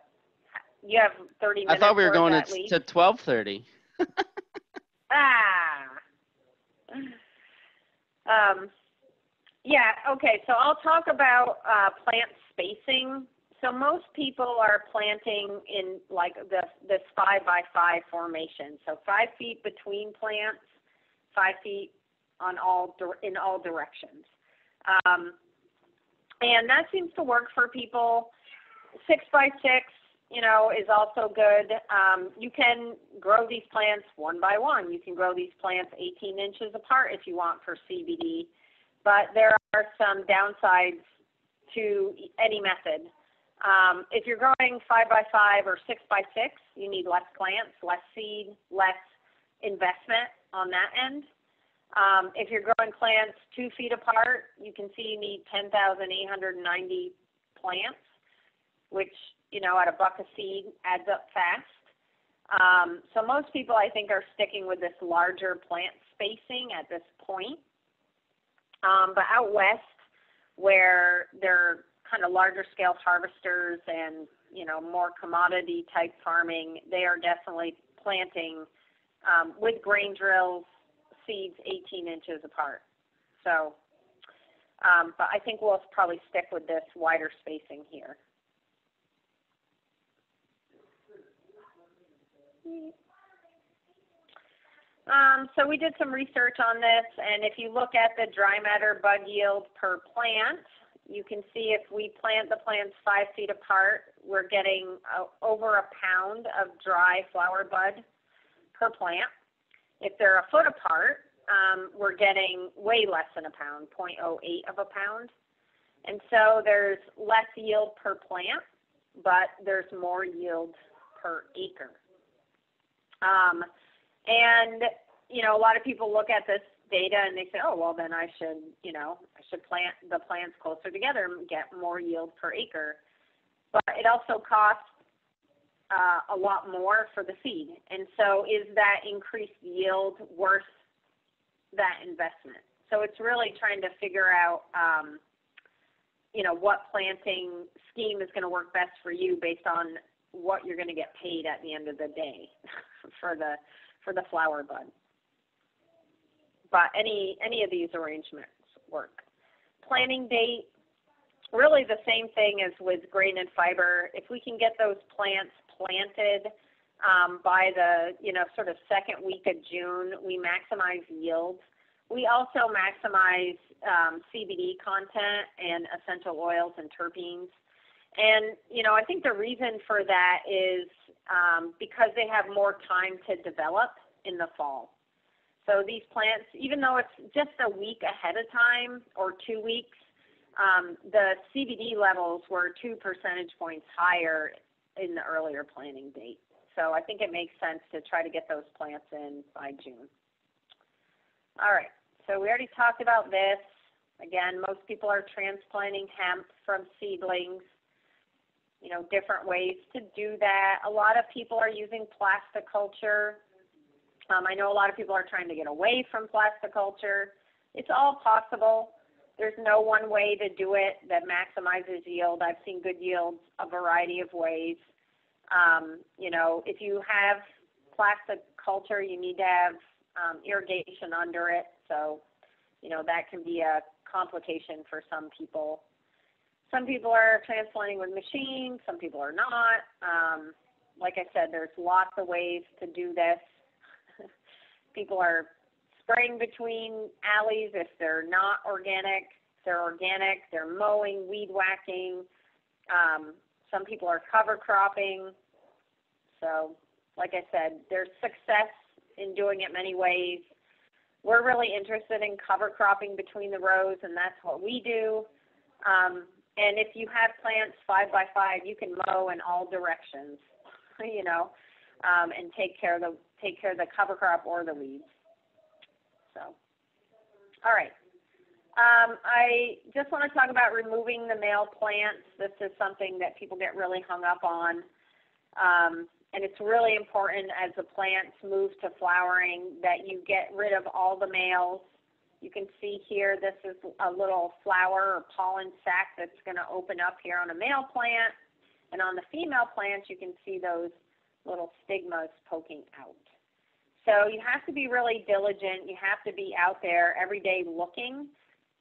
you have 30 minutes. I thought we were going to, least. to 12:30. Ah. <laughs> Um, yeah, okay, so I'll talk about uh, plant spacing. So most people are planting in like this, this five by five formation. So five feet between plants, five feet on all in all directions. Um, and that seems to work for people. Six by six, you know, is also good. Um, you can grow these plants one by one. You can grow these plants 18 inches apart if you want for CBD. But there are some downsides to any method. Um, if you're growing five by five or six by six, you need less plants, less seed, less investment on that end. Um, if you're growing plants two feet apart, you can see you need 10,890 plants, which, you know, at a buck a seed adds up fast. Um, so most people, I think, are sticking with this larger plant spacing at this point. Um, but out west, where they're kind of larger scale harvesters and, you know, more commodity type farming, they are definitely planting um, with grain drills seeds 18 inches apart. So, um, but I think we'll probably stick with this wider spacing here. Um, so we did some research on this, and if you look at the dry matter bud yield per plant, you can see if we plant the plants five feet apart, we're getting uh, over a pound of dry flower bud per plant. If they're a foot apart, um, we're getting way less than a pound, 0.08 of a pound. And so there's less yield per plant, but there's more yield per acre. Um, and, you know, a lot of people look at this data and they say, oh, well, then I should, you know, I should plant the plants closer together and get more yield per acre. But it also costs uh, a lot more for the seed. And so is that increased yield worth that investment? So it's really trying to figure out, um, you know, what planting scheme is going to work best for you based on what you're going to get paid at the end of the day <laughs> for the for the flower bud. but any any of these arrangements work. Planting date, really the same thing as with grain and fiber. If we can get those plants planted um, by the you know sort of second week of June, we maximize yields. We also maximize um, CBD content and essential oils and terpenes. And you know, I think the reason for that is um, because they have more time to develop in the fall. So these plants, even though it's just a week ahead of time or two weeks, um, the CBD levels were two percentage points higher in the earlier planting date. So I think it makes sense to try to get those plants in by June. All right, so we already talked about this. Again, most people are transplanting hemp from seedlings. You know, different ways to do that. A lot of people are using plasticulture. Um, I know a lot of people are trying to get away from plasticulture. It's all possible. There's no one way to do it that maximizes yield. I've seen good yields a variety of ways. Um, you know, if you have plastic culture, you need to have um, irrigation under it. So, you know, that can be a complication for some people. Some people are transplanting with machines, some people are not. Um, like I said, there's lots of ways to do this. <laughs> people are spraying between alleys if they're not organic. If they're organic, they're mowing, weed whacking. Um, some people are cover cropping. So, like I said, there's success in doing it many ways. We're really interested in cover cropping between the rows, and that's what we do. Um, and if you have plants five by five, you can mow in all directions, <laughs> you know, um, and take care of the take care of the cover crop or the weeds. So, all right. Um, I just want to talk about removing the male plants. This is something that people get really hung up on. Um, and it's really important as the plants move to flowering that you get rid of all the males. You can see here, this is a little flower or pollen sac that's going to open up here on a male plant. And on the female plants, you can see those little stigmas poking out. So you have to be really diligent. You have to be out there every day looking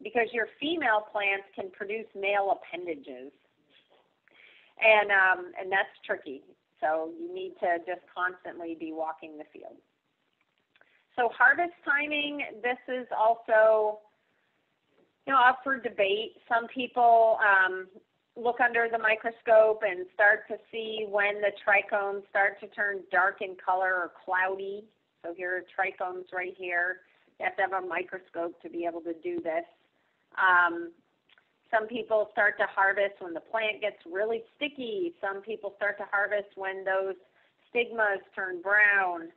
because your female plants can produce male appendages. And, um, and that's tricky. So you need to just constantly be walking the field. So harvest timing, this is also you know, up for debate. Some people um, look under the microscope and start to see when the trichomes start to turn dark in color or cloudy. So here are trichomes right here. You have to have a microscope to be able to do this. Um, some people start to harvest when the plant gets really sticky. Some people start to harvest when those stigmas turn brown.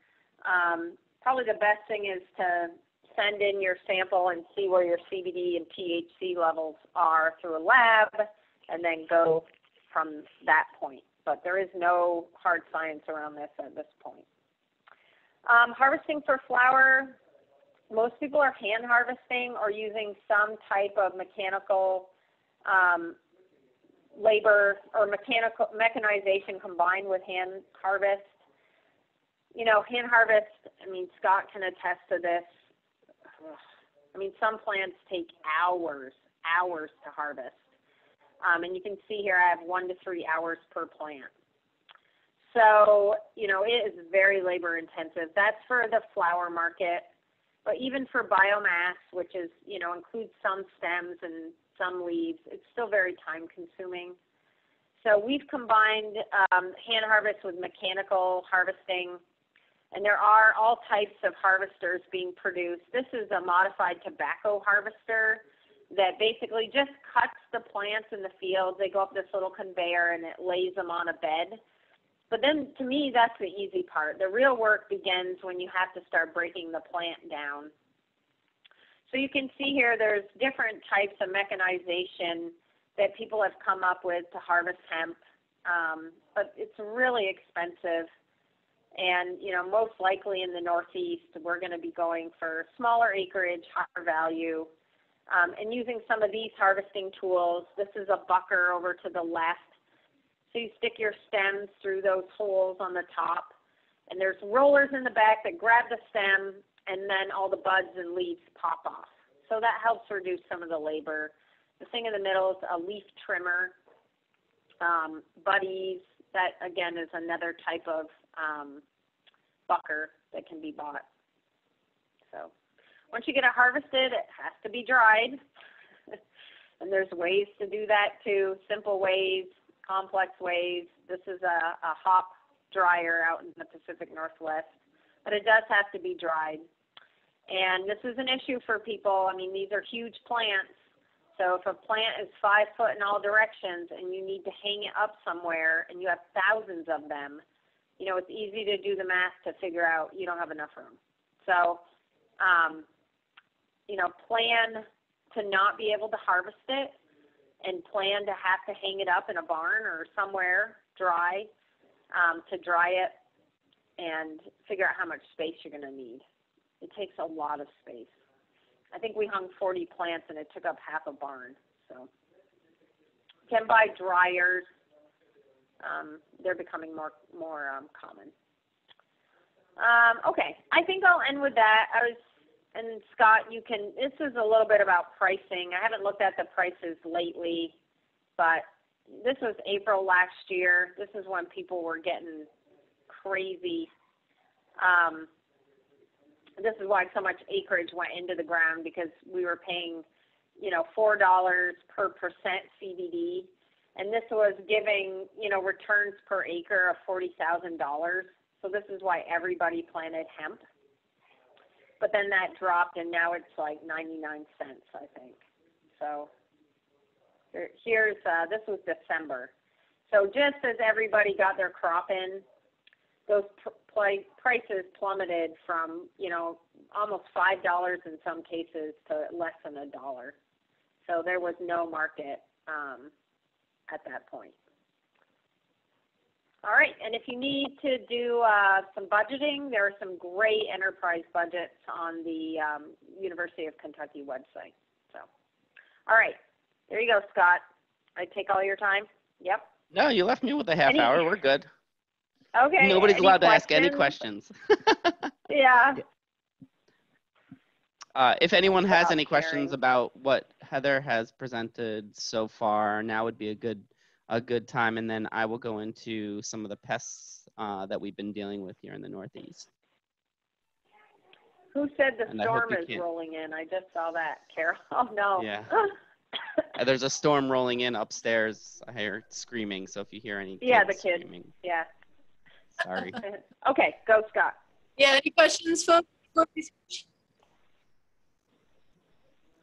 Um, probably the best thing is to send in your sample and see where your CBD and THC levels are through a lab and then go from that point. But there is no hard science around this at this point. Um, harvesting for flower, most people are hand harvesting or using some type of mechanical um, labor or mechanical mechanization combined with hand harvest. You know, hand harvest. I mean, Scott can attest to this. I mean, some plants take hours, hours to harvest. Um, and you can see here I have one to three hours per plant. So, you know, it is very labor intensive. That's for the flower market. But even for biomass, which is, you know, includes some stems and some leaves. It's still very time consuming. So we've combined um, hand harvest with mechanical harvesting, and there are all types of harvesters being produced. This is a modified tobacco harvester that basically just cuts the plants in the field. They go up this little conveyor and it lays them on a bed. But then to me, that's the easy part. The real work begins when you have to start breaking the plant down. So you can see here there's different types of mechanization that people have come up with to harvest hemp, um, but it's really expensive. And you know, most likely in the Northeast, we're going to be going for smaller acreage, higher value, um, and using some of these harvesting tools. This is a bucker over to the left. So you stick your stems through those holes on the top, and there's rollers in the back that grab the stem and then all the buds and leaves pop off. So that helps reduce some of the labor. The thing in the middle is a leaf trimmer. Um, buddies, that again is another type of um, bucker that can be bought. So once you get it harvested, it has to be dried. <laughs> and there's ways to do that too, simple ways, complex ways. This is a, a hop dryer out in the Pacific Northwest, but it does have to be dried. And this is an issue for people. I mean, these are huge plants. So if a plant is five foot in all directions and you need to hang it up somewhere and you have thousands of them, you know, it's easy to do the math to figure out you don't have enough room. So, um, you know, plan to not be able to harvest it and plan to have to hang it up in a barn or somewhere dry um, to dry it and figure out how much space you're going to need. It takes a lot of space. I think we hung 40 plants and it took up half a barn. So, can buy dryers. Um, they're becoming more more um, common. Um, okay, I think I'll end with that. I was and Scott, you can. This is a little bit about pricing. I haven't looked at the prices lately, but this was April last year. This is when people were getting crazy. Um, this is why so much acreage went into the ground because we were paying, you know, four dollars per percent CBD, and this was giving, you know, returns per acre of forty thousand dollars. So this is why everybody planted hemp. But then that dropped, and now it's like ninety nine cents, I think. So here's uh, this was December. So just as everybody got their crop in, those pr- prices plummeted from you know almost five dollars in some cases to less than a dollar. So there was no market um, at that point. All right, and if you need to do uh, some budgeting, there are some great enterprise budgets on the um, University of Kentucky website. So, all right, there you go, Scott. I take all your time. Yep. No, you left me with a half Any- hour. We're good. Okay. Nobody's allowed to ask any questions? questions. Yeah. <laughs> Uh, if anyone has any questions about what Heather has presented so far, now would be a good a good time, and then I will go into some of the pests uh, that we've been dealing with here in the Northeast. Who said the And storm is can't- rolling in? I just saw that, <laughs> Carol. Oh no. Yeah. <laughs> Uh, there's a storm rolling in upstairs. I hear screaming, so if you hear any kids Yeah, the kids. screaming, yeah. sorry. <laughs> Okay, go Scott. Yeah, any questions, folks? before we switch?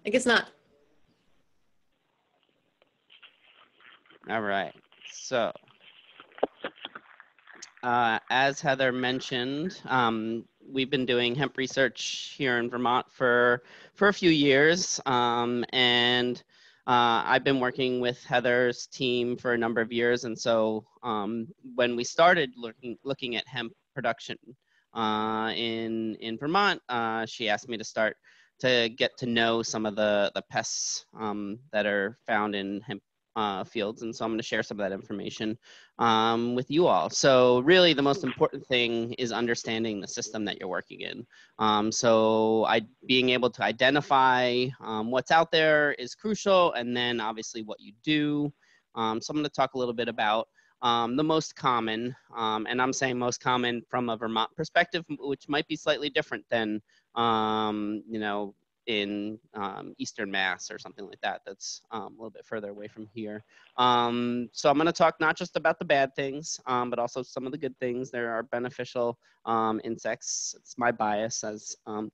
I guess not. All right. So, uh, as Heather mentioned, um, we've been doing hemp research here in Vermont for for a few years, um, and uh, I've been working with Heather's team for a number of years. And so, um, when we started looking looking at hemp production uh, in in Vermont, uh, she asked me to start to get to know some of the the pests um, that are found in hemp uh, fields. And so I'm going to share some of that information um, with you all. So really the most important thing is understanding the system that you're working in. Um, so I, being able to identify um, what's out there is crucial. And then obviously what you do. Um, so I'm going to talk a little bit about um, the most common, um, and I'm saying most common from a Vermont perspective, which might be slightly different than, um, you know, in um, Eastern Mass or something like that. That's um, a little bit further away from here. Um, so I'm going to talk not just about the bad things, um, but also some of the good things. There are beneficial um, insects. It's my bias, as um,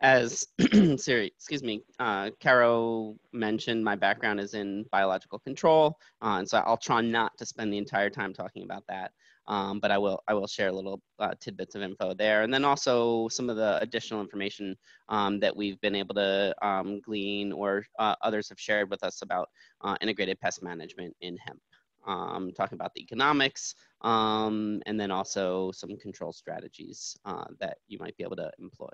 as <clears throat> Siri, excuse me, uh, Caro mentioned. My background is in biological control, uh, and so I'll try not to spend the entire time talking about that. Um, but I will I will share little uh, tidbits of info there, and then also some of the additional information um, that we've been able to um, glean or uh, others have shared with us about uh, integrated pest management in hemp. Um, talking about the economics, um, and then also some control strategies uh, that you might be able to employ.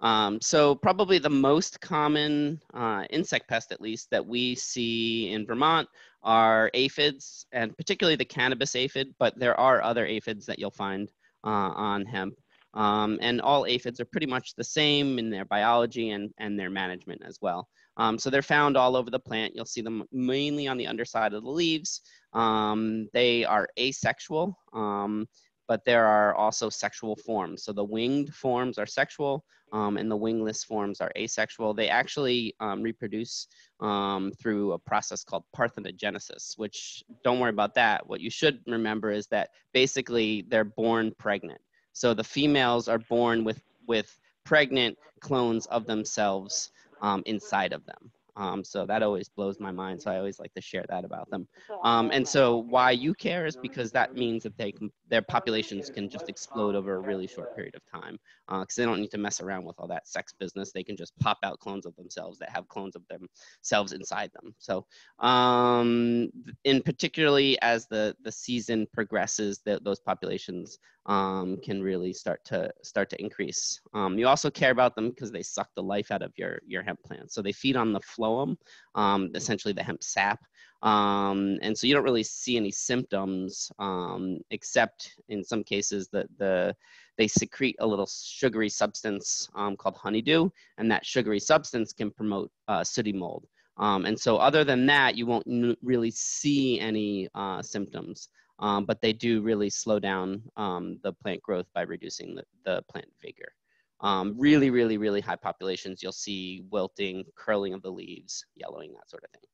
Um, so probably the most common uh, insect pest, at least, that we see in Vermont are aphids, and particularly the cannabis aphid, but there are other aphids that you'll find uh, on hemp. Um, and all aphids are pretty much the same in their biology and, and their management as well. Um, so they're found all over the plant. You'll see them mainly on the underside of the leaves. Um, they are asexual, um, but there are also sexual forms. So the winged forms are sexual um, and the wingless forms are asexual. They actually um, reproduce um, through a process called parthenogenesis, which don't worry about that. What you should remember is that basically they're born pregnant. So the females are born with, with pregnant clones of themselves um, inside of them. Um, so that always blows my mind. So I always like to share that about them. Um, and so why you care is because that means that they can, their populations can just explode over a really short period of time because uh, they don't need to mess around with all that sex business. They can just pop out clones of themselves that have clones of themselves inside them. So um, in particularly as the, the season progresses, the, those populations um, can really start to start to increase. Um, you also care about them because they suck the life out of your, your hemp plants. So they feed on the phloem, um, essentially the hemp sap. Um, and so you don't really see any symptoms, um, except in some cases that the they secrete a little sugary substance um, called honeydew, and that sugary substance can promote uh, sooty mold. Um, and so other than that, you won't really see any uh, symptoms, um, but they do really slow down the plant growth by reducing the, the plant vigor. Um, really, really, really high populations, you'll see wilting, curling of the leaves, yellowing, that sort of thing.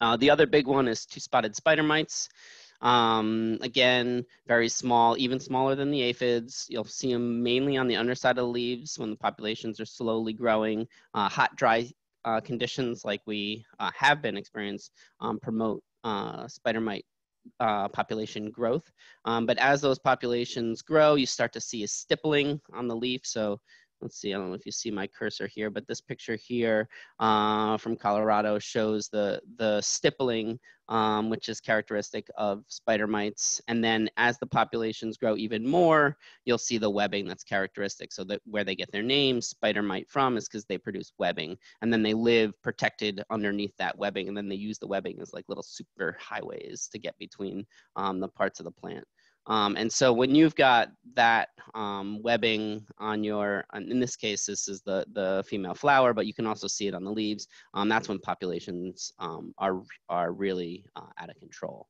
Uh, the other big one is two-spotted spider mites. Um, again, very small, even smaller than the aphids. You'll see them mainly on the underside of the leaves when the populations are slowly growing. Uh, hot, dry uh, conditions like we uh, have been experienced um, promote uh, spider mite uh, population growth. Um, but as those populations grow, you start to see a stippling on the leaf. So let's see, I don't know if you see my cursor here, but this picture here uh, from Colorado shows the, the stippling, um, which is characteristic of spider mites. And then as the populations grow even more, you'll see the webbing that's characteristic. So that where they get their name, spider mite from, is because they produce webbing. And then they live protected underneath that webbing. And then they use the webbing as like little super highways to get between um, the parts of the plant. Um, and so when you've got that um, webbing on your, in this case, this is the, the female flower, but you can also see it on the leaves. Um, that's when populations um, are, are really uh, out of control.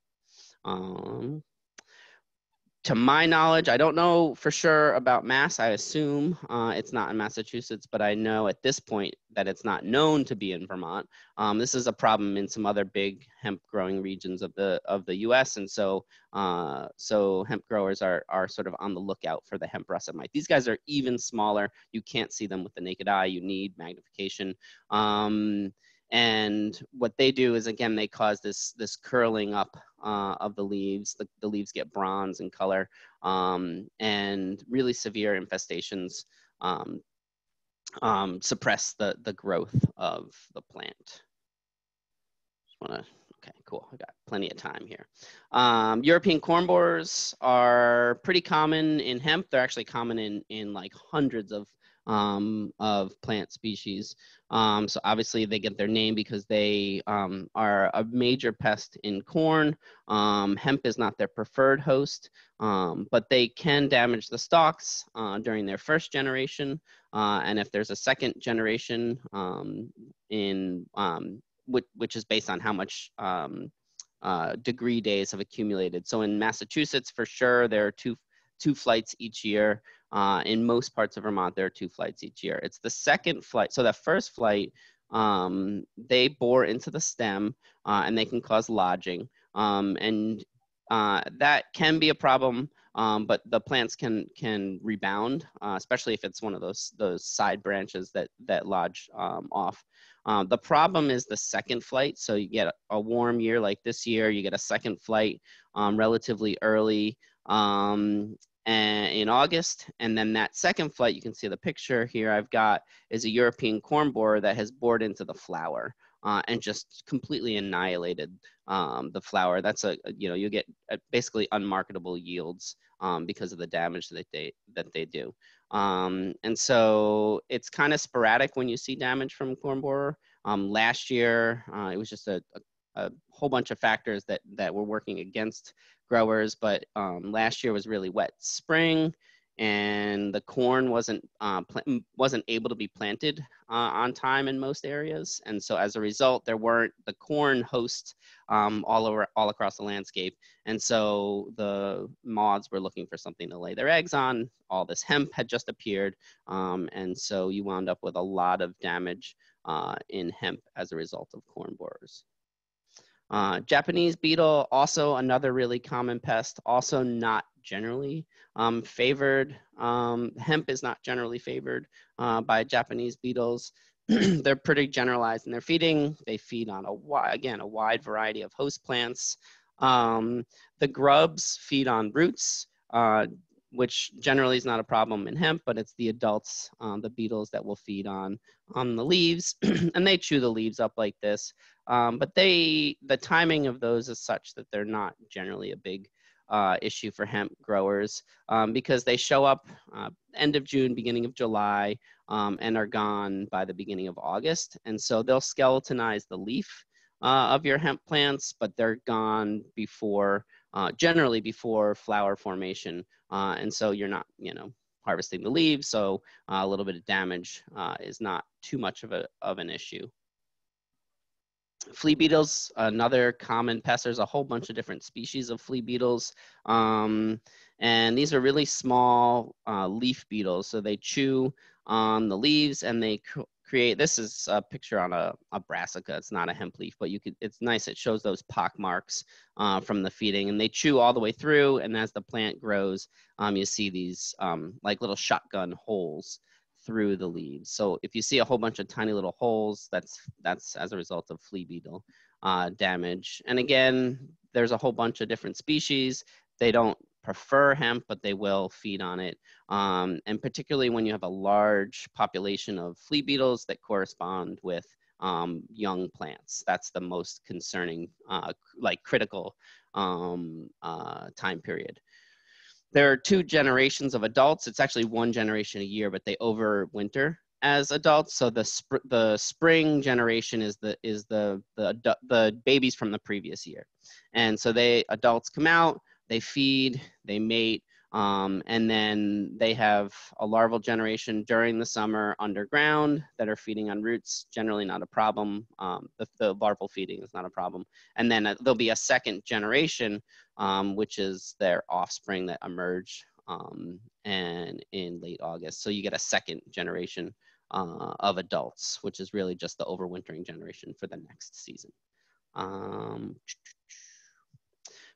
To my knowledge, I don't know for sure about Mass. I assume uh, it's not in Massachusetts, but I know at this point that it's not known to be in Vermont. Um, this is a problem in some other big hemp growing regions of the of the U.S. And so, uh, so hemp growers are are sort of on the lookout for the hemp russet mite. These guys are even smaller. You can't see them with the naked eye. You need magnification. Um, and what they do is again they cause this this curling up uh, of the leaves. The, the leaves get bronze in color um, and really severe infestations um, um, suppress the the growth of the plant. Just want to okay cool. I got plenty of time here. Um, european corn borers are pretty common in hemp. They're actually common in in like hundreds of um, of plant species. Um, so obviously they get their name because they um, are a major pest in corn. Um, hemp is not their preferred host, um, but they can damage the stalks uh, during their first generation. Uh, and if there's a second generation um, in which, which is based on how much uh, degree days have accumulated. So in Massachusetts, for sure, there are two two flights each year. Uh, in most parts of Vermont, there are two flights each year. It's the second flight. So that first flight, um, they bore into the stem uh, and they can cause lodging. Um, and uh, that can be a problem, um, but the plants can can rebound, uh, especially if it's one of those those side branches that that lodge um, off. Um, the problem is the second flight. So you get a warm year like this year, you get a second flight um, relatively early. Um, in August. And then that second flight, you can see the picture here I've got, is a European corn borer that has bored into the flower. Uh, and just completely annihilated um, the flower. That's a, you know, you get uh, basically unmarketable yields um, because of the damage that they that they do. Um, and so it's kind of sporadic when you see damage from corn borer. Um, last year, uh, it was just a, a, a, whole bunch of factors that that were working against growers, but um, last year was really wet spring and the corn wasn't uh, pla- wasn't able to be planted uh, on time in most areas, and so as a result, there weren't the corn hosts um, all over all across the landscape, and so the moths were looking for something to lay their eggs on. All this hemp had just appeared, um, and so you wound up with a lot of damage uh, in hemp as a result of corn borers. Uh, Japanese beetle, also another really common pest, also not generally um, favored. Um, hemp is not generally favored uh, by Japanese beetles. <clears throat> They're pretty generalized in their feeding. They feed on a again, a wide variety of host plants. Um, the grubs feed on roots, uh, which generally is not a problem in hemp, but it's the adults, um, the beetles that will feed on on the leaves, <clears throat> and they chew the leaves up like this. Um, but they, the timing of those is such that they're not generally a big uh, issue for hemp growers um, because they show up uh, end of June, beginning of July, um, and are gone by the beginning of August. And so they'll skeletonize the leaf uh, of your hemp plants, but they're gone before, uh, generally before flower formation. Uh, and so you're not, you know, harvesting the leaves, so uh, a little bit of damage is not too much of, a, of an issue. Flea beetles, another common pest. There's a whole bunch of different species of flea beetles. Um, and these are really small uh, leaf beetles. So they chew on the leaves and they cr create, this is a picture on a, a brassica. It's not a hemp leaf, but you could, it's nice. It shows those pock marks uh, from the feeding and they chew all the way through. And as the plant grows, um, you see these um, like little shotgun holes through the leaves. So if you see a whole bunch of tiny little holes, that's that's as a result of flea beetle uh, damage. And again, there's a whole bunch of different species. They don't prefer hemp, but they will feed on it. Um, and particularly when you have a large population of flea beetles that correspond with um, young plants. That's the most concerning, uh, like critical um, uh, time period there are two generations of adults. It's actually one generation a year, but they overwinter as adults. So the sp- the spring generation is the is the the the babies from the previous year, and so they adults come out, they feed, they mate, um, and then they have a larval generation during the summer underground that are feeding on roots. Generally, not a problem. Um, the, the, larval feeding is not a problem. And then uh, there'll be a second generation, um, which is their offspring that emerge um, and in late August. So you get a second generation uh, of adults, which is really just the overwintering generation for the next season.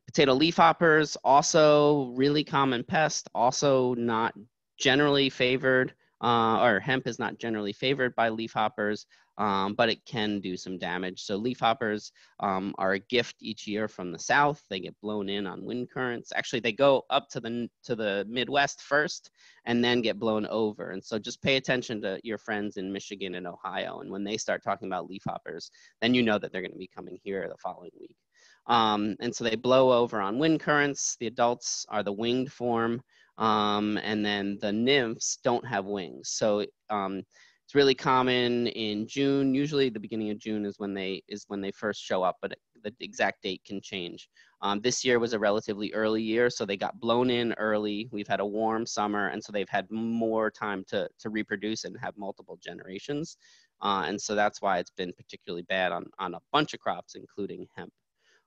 Potato leafhoppers, also really common pest, also not generally favored, uh, or hemp is not generally favored by leafhoppers, um, but it can do some damage. So leafhoppers um, are a gift each year from the south. They get blown in on wind currents. Actually, they go up to the to the Midwest first, and then get blown over. And so just pay attention to your friends in Michigan and Ohio. And when they start talking about leafhoppers, then you know that they're going to be coming here the following week. Um, and so they blow over on wind currents. The adults are the winged form, um, and then the nymphs don't have wings. So um, it's really common in June. Usually, the beginning of June is when they is when they first show up, but the exact date can change. Um, this year was a relatively early year, so they got blown in early. We've had a warm summer, and so they've had more time to to reproduce and have multiple generations. Uh, and so that's why it's been particularly bad on on a bunch of crops, including hemp.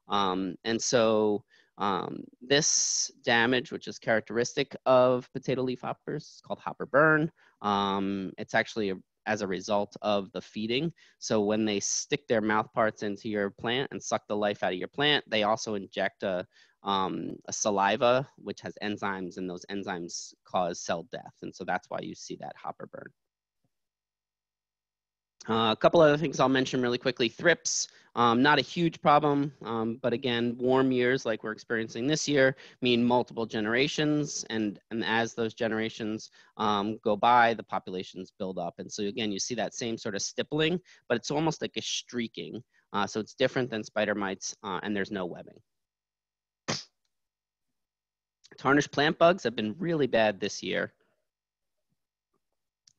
Um, and so um, this damage, which is characteristic of potato leaf hoppers, is called hopper burn. Um, it's actually a, as a result of the feeding. So when they stick their mouth parts into your plant and suck the life out of your plant, they also inject a, um, a saliva, which has enzymes, and those enzymes cause cell death. And so that's why you see that hopper burn. Uh, a couple other things I'll mention really quickly. Thrips, um, not a huge problem, um, but again, warm years like we're experiencing this year mean multiple generations, and, and as those generations um, go by, the populations build up. And so again, you see that same sort of stippling, but it's almost like a streaking. Uh, so it's different than spider mites, uh, and there's no webbing. Tarnished plant bugs have been really bad this year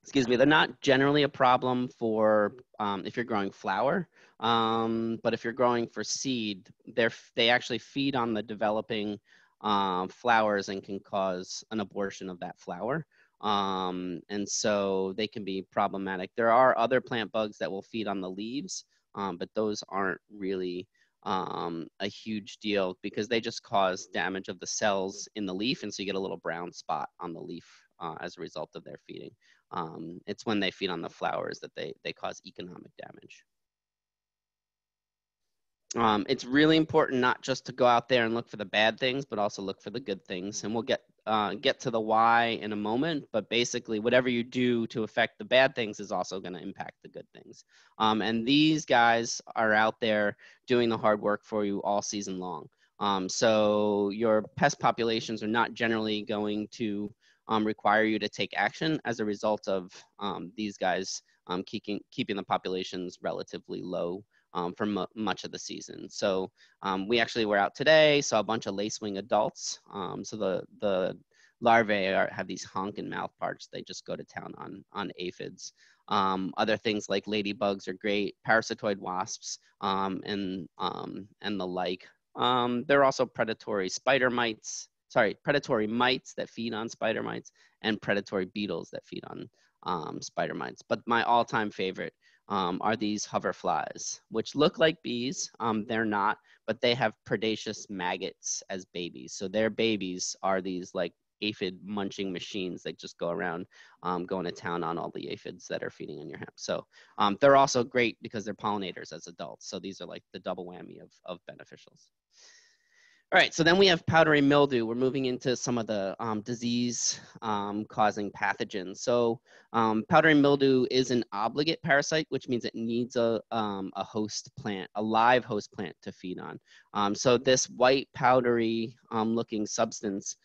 excuse me, they're not generally a problem for um, if you're growing flower, um, but if you're growing for seed, they're, they actually feed on the developing um, flowers and can cause an abortion of that flower. Um, and so they can be problematic. There are other plant bugs that will feed on the leaves, um, but those aren't really um, a huge deal because they just cause damage of the cells in the leaf. And so you get a little brown spot on the leaf uh, as a result of their feeding. Um, it's when they feed on the flowers that they, they cause economic damage. Um, it's really important not just to go out there and look for the bad things, but also look for the good things. And we'll get uh, get to the why in a moment. But basically, whatever you do to affect the bad things is also going to impact the good things. Um, and these guys are out there doing the hard work for you all season long. Um, so your pest populations are not generally going to um, require you to take action as a result of um, these guys um, keeping keeping the populations relatively low um, for much of the season. So um, we actually were out today, saw a bunch of lacewing adults. Um, so the, the larvae are, have these honking mouth parts. They just go to town on, on aphids. Um, other things like ladybugs are great, parasitoid wasps, um, and, um, and the like. there are also predatory spider mites, sorry, predatory mites that feed on spider mites and predatory beetles that feed on spider mites. But my all-time favorite um, are these hoverflies, which look like bees. Um, they're not, but they have predaceous maggots as babies. So their babies are these like aphid munching machines that just go around um, going to town on all the aphids that are feeding on your hemp. So um, they're also great because they're pollinators as adults. So these are like the double whammy of, of beneficials. All right, so then we have powdery mildew. We're moving into some of the um, disease um, causing pathogens. So um, powdery mildew is an obligate parasite, which means it needs a, um, a host plant, a live host plant to feed on. Um, so this white powdery looking substance,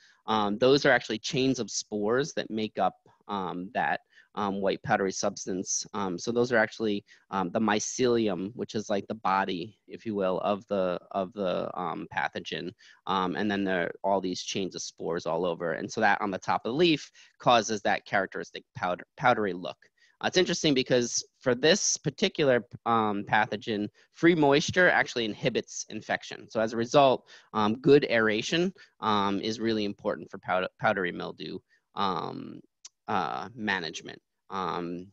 those are actually chains of spores that make up that um, white powdery substance. Um, so those are actually um, the mycelium, which is like the body, if you will, of the of the um, pathogen. Um, and then there are all these chains of spores all over. And so that on the top of the leaf causes that characteristic powder, powdery look. Uh, it's interesting because for this particular um, pathogen, free moisture actually inhibits infection. So as a result, um, good aeration um, is really important for powder, powdery mildew uh, management. Um,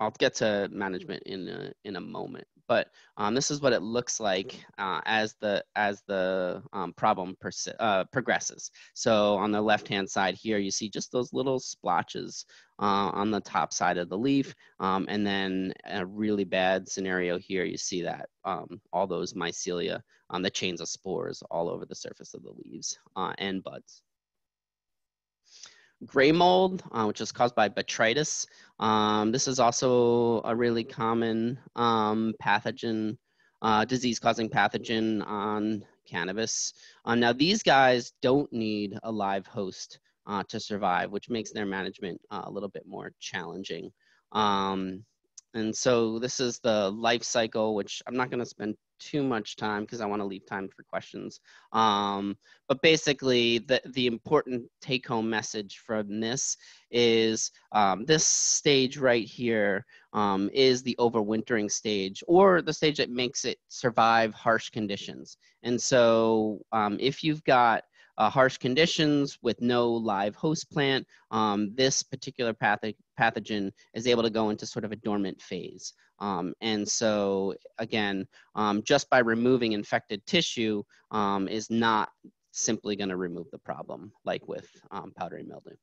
I'll get to management in a, in a moment, but um, this is what it looks like uh, as the as the um, problem persi- uh, progresses. So on the left hand side here, you see just those little splotches uh, on the top side of the leaf, um, and then a really bad scenario here, you see that um, all those mycelia on the chains of spores all over the surface of the leaves uh, and buds gray mold, uh, which is caused by botrytis. Um, this is also a really common um, pathogen, uh, disease-causing pathogen on cannabis. Uh, now, these guys don't need a live host uh, to survive, which makes their management uh, a little bit more challenging. Um, and so this is the life cycle, which I'm not going to spend too much time because I want to leave time for questions. Um, but basically, the, the important take home message from this is um, this stage right here um, is the overwintering stage or the stage that makes it survive harsh conditions. And so um, if you've got uh, harsh conditions with no live host plant, um, this particular patho pathogen is able to go into sort of a dormant phase. Um, and so again, um, just by removing infected tissue um, is not simply going to remove the problem like with um, powdery mildew.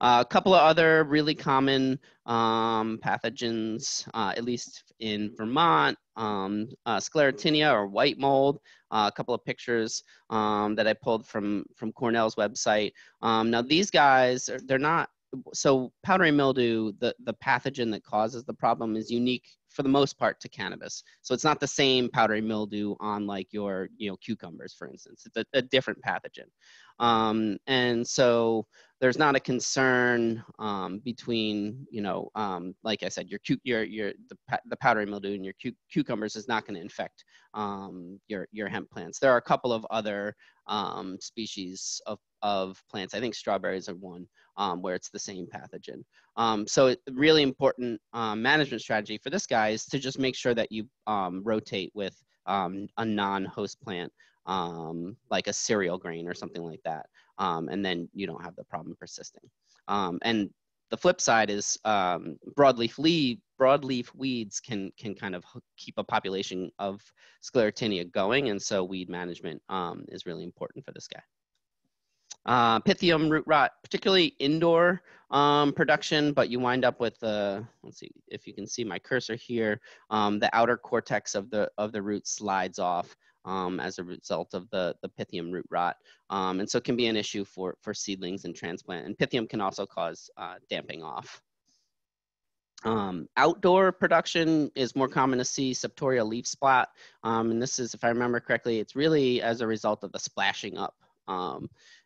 Uh, a couple of other really common um, pathogens, uh, at least in Vermont, um, uh, sclerotinia or white mold. Uh, a couple of pictures um, that I pulled from from Cornell's website. Um, now these guys, they're not. So powdery mildew, the the pathogen that causes the problem is unique for the most part to cannabis. So it's not the same powdery mildew on like your you know cucumbers, for instance. It's a, a different pathogen. Um, and so there's not a concern um, between, you know, um, like I said, your, your, your, the, the powdery mildew in your cu cucumbers is not going to infect um, your, your hemp plants. There are a couple of other um, species of, of plants. I think strawberries are one um, where it's the same pathogen. Um, so really important management strategy for this guy is to just make sure that you rotate with a non-host plant um, like a cereal grain or something like that. Um, and then you don't have the problem persisting. Um, and the flip side is um, broadleaf leaf broadleaf weeds can can kind of keep a population of sclerotinia going, and so weed management um, is really important for this guy. Uh, pythium root rot, particularly indoor um, production, but you wind up with uh, let's see if you can see my cursor here. Um, the outer cortex of the of the root slides off um, as a result of the the pythium root rot, um, and so it can be an issue for for seedlings and transplant. And pythium can also cause uh, damping off. Um, outdoor production is more common to see septoria leaf spot. Um, and this is, if I remember correctly, it's really as a result of the splashing up.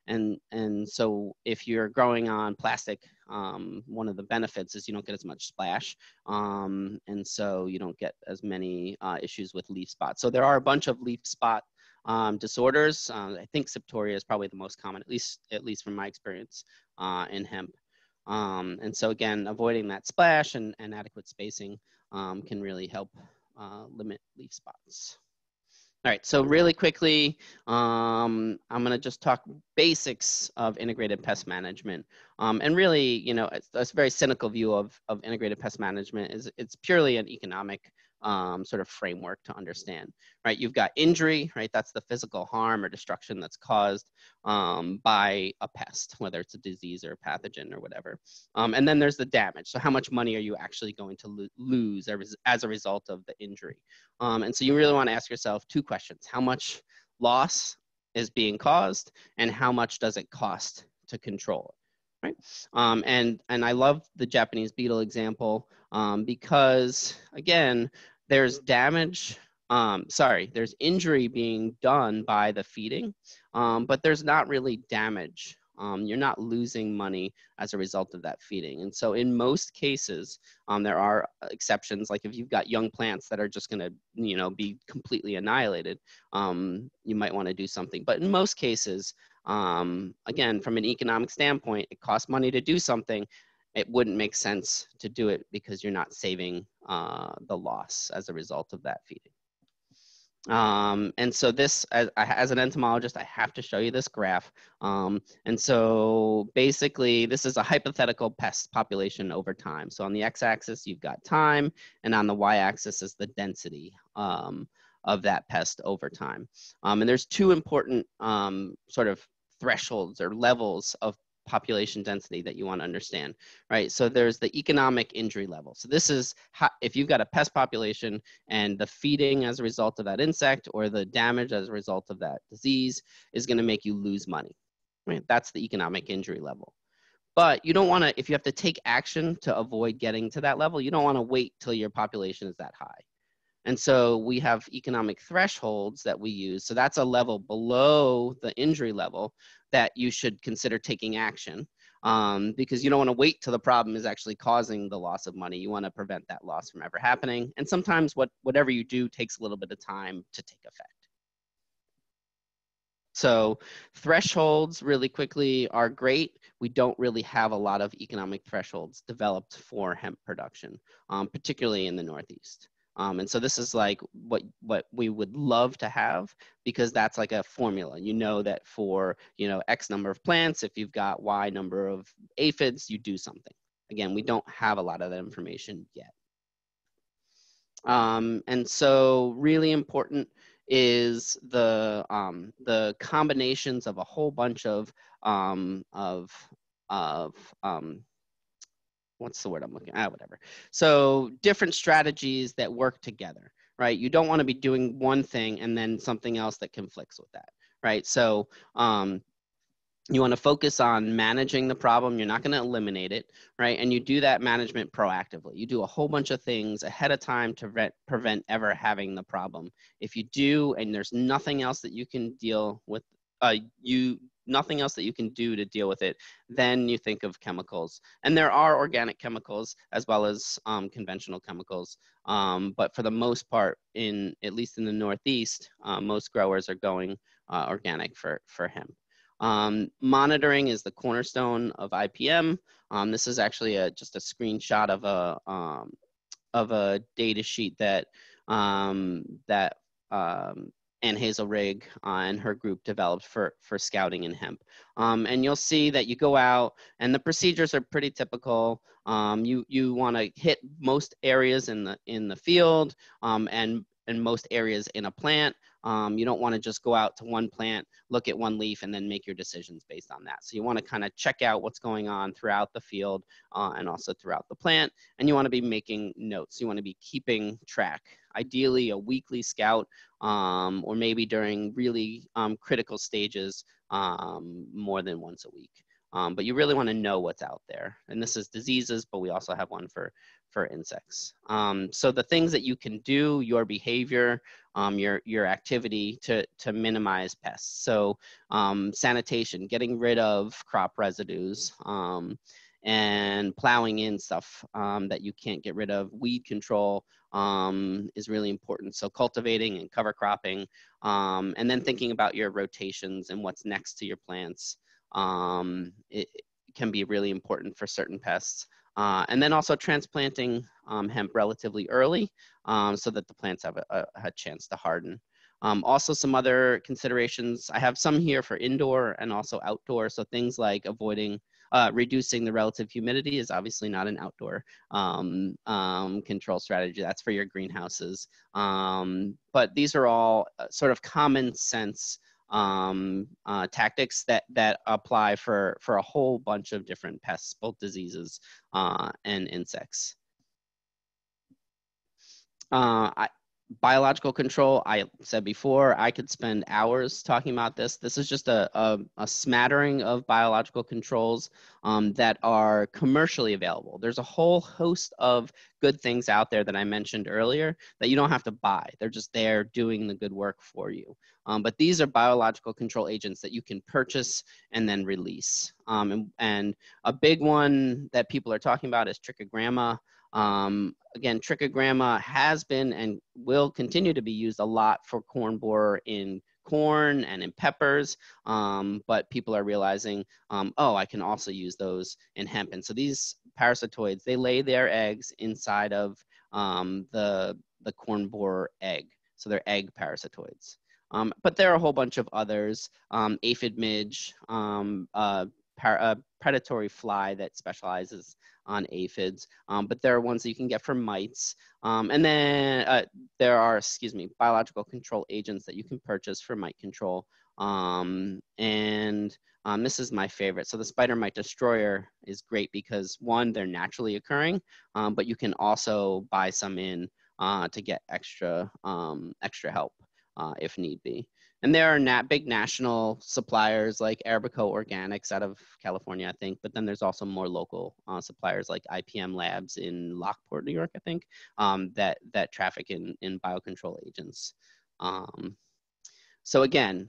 And, and so if you're growing on plastic, um, one of the benefits is you don't get as much splash. Um, and so you don't get as many uh, issues with leaf spots. So there are a bunch of leaf spot um, disorders. Uh, I think septoria is probably the most common, at least, at least from my experience uh, in hemp. Um, and so again, avoiding that splash and, and adequate spacing um, can really help uh, limit leaf spots. All right, so really quickly, um, I'm gonna just talk basics of integrated pest management. Um, and really, you know, it's, it's, a very cynical view of, of integrated pest management is it's purely an economic um, sort of framework to understand, right? You've got injury, right? That's the physical harm or destruction that's caused um, by a pest, whether it's a disease or a pathogen or whatever. Um, and then there's the damage. So how much money are you actually going to lo lose as a result of the injury? Um, and so you really want to ask yourself two questions. How much loss is being caused and how much does it cost to control it? Right? Um, and and I love the Japanese beetle example um, because again, there's damage um, sorry, there's injury being done by the feeding, um, but there's not really damage. Um, you're not losing money as a result of that feeding. And so in most cases, um, there are exceptions, like if you've got young plants that are just gonna, you know, be completely annihilated, um, you might wanna do something. But in most cases, um, again, from an economic standpoint, it costs money to do something it wouldn't make sense to do it because you're not saving uh, the loss as a result of that feeding. Um, and so this, as, as, an entomologist, I have to show you this graph. Um, and so basically, this is a hypothetical pest population over time. So on the x-axis, you've got time, and on the y-axis is the density um, of that pest over time. Um, and there's two important um, sort of thresholds or levels of population density that you want to understand, right? So there's the economic injury level. So this is how, if you've got a pest population and the feeding as a result of that insect or the damage as a result of that disease is going to make you lose money, right? That's the economic injury level. But you don't want to, if you have to take action to avoid getting to that level, you don't want to wait till your population is that high. And so we have economic thresholds that we use. So that's a level below the injury level that you should consider taking action um, because you don't want to wait till the problem is actually causing the loss of money. You want to prevent that loss from ever happening. And sometimes what, whatever you do takes a little bit of time to take effect. So thresholds really quickly are great. We don't really have a lot of economic thresholds developed for hemp production, um, particularly in the Northeast. Um, and so this is like what what we would love to have because that's like a formula. You know that for you know X number of plants, if you've got Y number of aphids, you do something. Again, we don't have a lot of that information yet. Um, and so really important is the um, the combinations of a whole bunch of um, of of um, what's the word I'm looking at? Ah, whatever. So different strategies that work together, right? You don't want to be doing one thing and then something else that conflicts with that, right? So um, you want to focus on managing the problem. You're not going to eliminate it, right? And you do that management proactively. You do a whole bunch of things ahead of time to re- prevent ever having the problem. If you do, and there's nothing else that you can deal with, uh, you nothing else that you can do to deal with it, then you think of chemicals. And there are organic chemicals as well as um, conventional chemicals. Um, but for the most part, in at least in the Northeast, uh, most growers are going uh, organic for, for hemp. Um, monitoring is the cornerstone of IPM. Um, this is actually a, just a screenshot of a, um, of a data sheet that, um, Ann Hazelrigg uh, and her group developed for, for scouting in hemp. Um, and you'll see that you go out and the procedures are pretty typical. Um, you you want to hit most areas in the in the field um, and and most areas in a plant. Um, you don't want to just go out to one plant, look at one leaf, and then make your decisions based on that. So you want to kind of check out what's going on throughout the field uh, and also throughout the plant. And you want to be making notes. You want to be keeping track. Ideally, a weekly scout, um, or maybe during really um, critical stages, um, more than once a week. Um, but you really want to know what's out there. And this is diseases, but we also have one for for insects. Um, so the things that you can do, your behavior, um, your, your activity to, to minimize pests. So um, sanitation, getting rid of crop residues, um, and plowing in stuff um, that you can't get rid of. Weed control um, is really important. So cultivating and cover cropping, and then thinking about your rotations and what's next to your plants. it, can be really important for certain pests. Uh, and then also transplanting um, hemp relatively early um, so that the plants have a, a, chance to harden. Um, also some other considerations, I have some here for indoor and also outdoor. So things like avoiding, uh, reducing the relative humidity is obviously not an outdoor um, um, control strategy. That's for your greenhouses. Um, but these are all uh, sort of common sense um, uh, tactics that that apply for for a whole bunch of different pests, both diseases uh, and insects. Uh, I, biological control, I said before, I could spend hours talking about this. This is just a, a, a smattering of biological controls um, that are commercially available. There's a whole host of good things out there that I mentioned earlier that you don't have to buy. They're just there doing the good work for you. Um, but these are biological control agents that you can purchase and then release. Um, and, and, a big one that people are talking about is trichogramma. Um, again, trichogramma has been and will continue to be used a lot for corn borer in corn and in peppers, um, but people are realizing, um, oh, I can also use those in hemp. And so these parasitoids, they lay their eggs inside of um, the, the corn borer egg. So they're egg parasitoids. Um, but there are a whole bunch of others, um, aphid midge, um, uh, par- a predatory fly that specializes on aphids, um, but there are ones that you can get for mites. Um, and then uh, there are, excuse me, biological control agents that you can purchase for mite control. Um, and um, this is my favorite. So the spider mite destroyer is great because one, they're naturally occurring, um, but you can also buy some in uh, to get extra um, extra help uh, if need be. And there are nat- big national suppliers like Arbico Organics out of California, I think. But then there's also more local uh, suppliers like IPM Labs in Lockport, New York, I think, um, that that traffic in in biocontrol agents. Um, so again,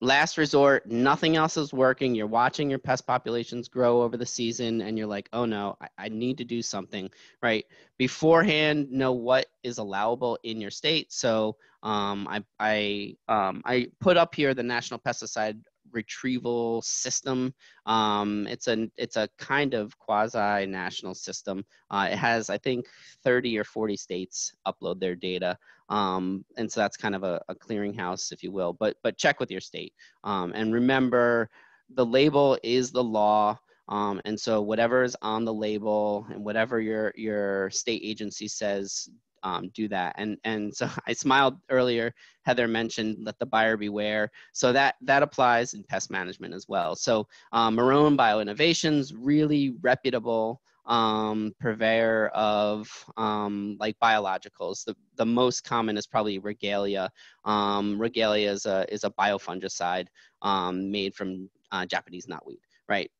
last resort, nothing else is working. You're watching your pest populations grow over the season, and you're like, oh no, I, I, need to do something, right? Beforehand, know what is allowable in your state. So um, I, I, um, I put up here the National Pesticide retrieval system. Um, it's a it's a kind of quasi national system. Uh, it has I think 30 or 40 states upload their data. Um, and so that's kind of a, a, clearinghouse, if you will. But but check with your state um, and remember, the label is the law. Um, and so whatever is on the label and whatever your your state agency says, um, do that. And and so <laughs> I smiled earlier. Heather mentioned let the buyer beware. So that that applies in pest management as well. So um, Marrone Bio Innovations, really reputable um, purveyor of um, like biologicals. The, the most common is probably regalia. Um, regalia is a, is a biofungicide um, made from uh, Japanese knotweed, right?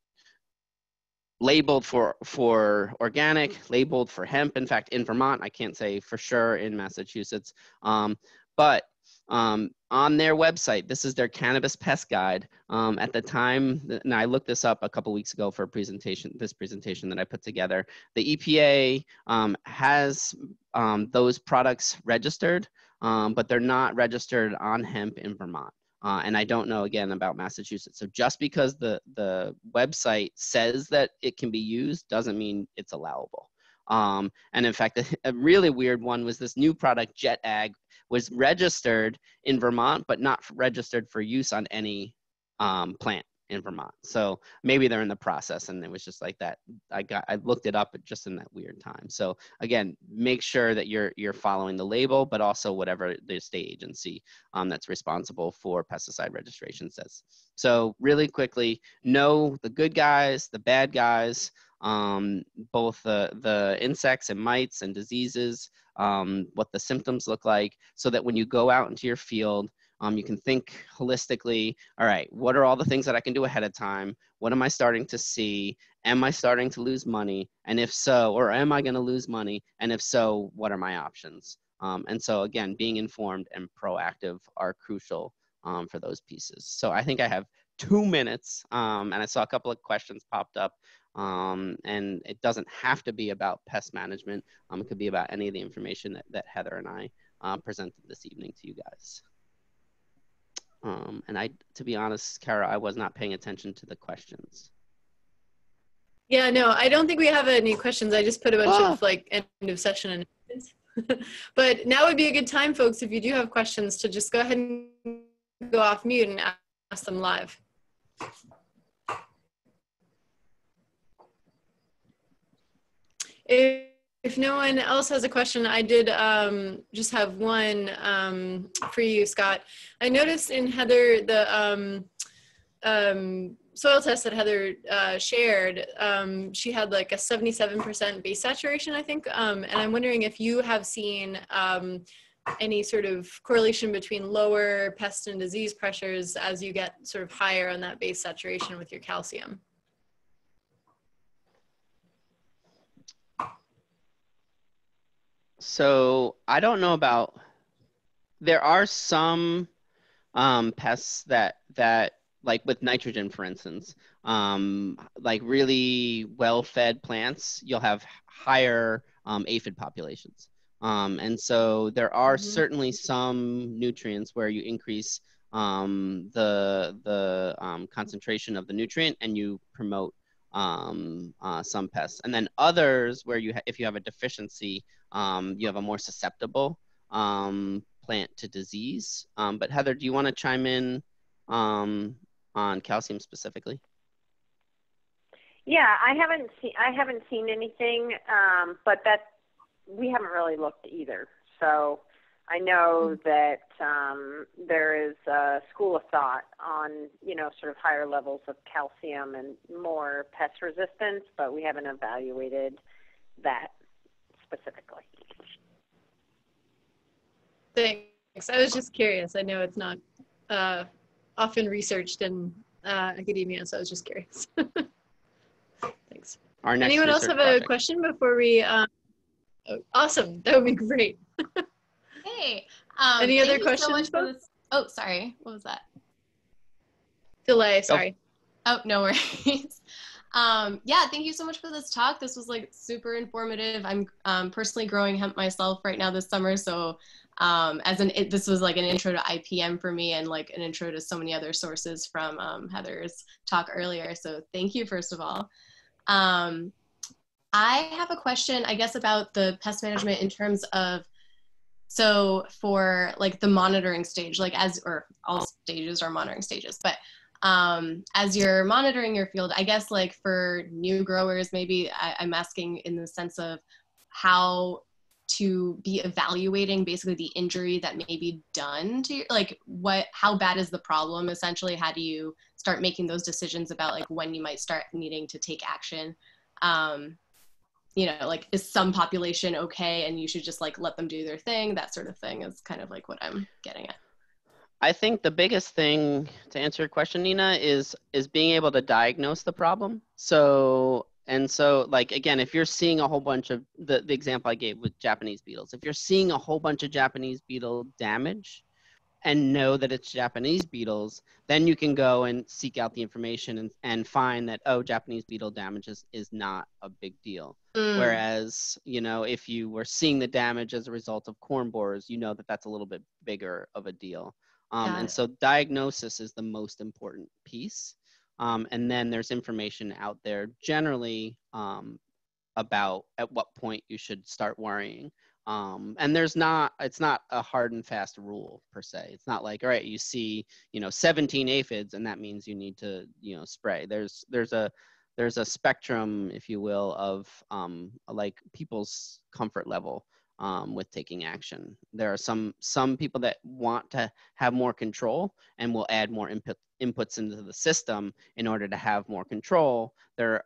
Labeled for, for organic, labeled for hemp. In fact, in Vermont, I can't say for sure in Massachusetts, um, but um, on their website. This is their cannabis pest guide. Um, at the time, and I looked this up a couple weeks ago for a presentation, this presentation that I put together. The EPA um, has um, those products registered, um, but they're not registered on hemp in Vermont. Uh, and I don't know again about Massachusetts. So just because the the website says that it can be used doesn't mean it's allowable. Um, and in fact, a, <laughs> a, really weird one was this new product, Jet Ag, was registered in Vermont, but not registered for use on any um, plant in Vermont. So maybe they're in the process and it was just like that. I got I looked it up just in that weird time. So again, make sure that you're you're following the label, but also whatever the state agency um, that's responsible for pesticide registration says. So really quickly, know the good guys, the bad guys, um, both the, the insects and mites and diseases, um, what the symptoms look like, so that when you go out into your field, um, you can think holistically, all right, what are all the things that I can do ahead of time? What am I starting to see? Am I starting to lose money? And if so, or am I going to lose money? And if so, what are my options? Um, and so, again, being informed and proactive are crucial um, for those pieces. So, I think I have two minutes, um, and I saw a couple of questions popped up. Um, and it doesn't have to be about pest management. Um, it could be about any of the information that, that Heather and I uh, presented this evening to you guys. Um, and I, to be honest, Kara, I was not paying attention to the questions. Yeah, no, I don't think we have any questions. I just put a bunch oh. of like end of session announcements. <laughs> but now would be a good time, folks, if you do have questions, to just go ahead and go off mute and ask them live. If if no one else has a question, I did um, just have one um, for you, Scott. I noticed in Heather the um, um soil test that Heather uh, shared, um, she had like a 77% base saturation, I think. Um, and I'm wondering if you have seen any sort of correlation between lower pest and disease pressures as you get sort of higher on that base saturation with your calcium. So I don't know about. There are some um, pests that that like with nitrogen, for instance, um, like really well-fed plants, you'll have higher um, aphid populations. Um, and so there are mm-hmm. certainly some nutrients where you increase um, the the um, concentration of the nutrient and you promote um, uh, some pests. And then others where you, ha- if you have a deficiency, um, you have a more susceptible um, plant to disease. Um, but Heather, do you want to chime in um, on calcium specifically? Yeah, I haven't seen I haven't seen anything, um, but that we haven't really looked either. So I know mm-hmm. that um, there is a school of thought on, you know, sort of higher levels of calcium and more pest resistance, but we haven't evaluated that specifically. Thanks. I was just curious. I know it's not uh, often researched in uh, academia, so I was just curious. <laughs> Thanks. Anyone else have project. a question before we? Uh, oh, awesome. That would be great. <laughs> Hey. Um, Any other questions? So oh, sorry. What was that? Delay. Sorry. Oh, oh no worries. <laughs> Um, yeah, thank you so much for this talk. This was like super informative. I'm um, personally growing hemp myself right now this summer, so um, as an it, this was like an intro to IPM for me and like an intro to so many other sources from um, Heather's talk earlier. So thank you first of all. Um, I have a question, I guess, about the pest management in terms of so for like the monitoring stage, like as or all stages are monitoring stages, but um, as you're monitoring your field, I guess like for new growers, maybe I, I'm asking in the sense of how to be evaluating basically the injury that may be done to you like what how bad is the problem essentially? How do you start making those decisions about like when you might start needing to take action? Um, you know like is some population okay and you should just like let them do their thing? That sort of thing is kind of like what i'm getting at. I think the biggest thing to answer your question nina is is being able to diagnose the problem. So and so like again if you're seeing a whole bunch of the, the example i gave with japanese beetles if you're seeing a whole bunch of japanese beetle damage and know that it's Japanese beetles, then you can go and seek out the information and, and find that, oh, Japanese beetle damage is, is not a big deal. Mm. Whereas, you know, if you were seeing the damage as a result of corn borers, you know that that's a little bit bigger of a deal. Um, and so diagnosis is the most important piece. Um, and then there's information out there generally um, about at what point you should start worrying. Um, and there's not, it's not a hard and fast rule per se. It's not like, all right, you see, you know, 17 aphids and that means you need to, you know, spray. There's, there's a, there's a spectrum, if you will, of um, like people's comfort level um, with taking action. There are some some people that want to have more control and will add more input inputs into the system in order to have more control. There,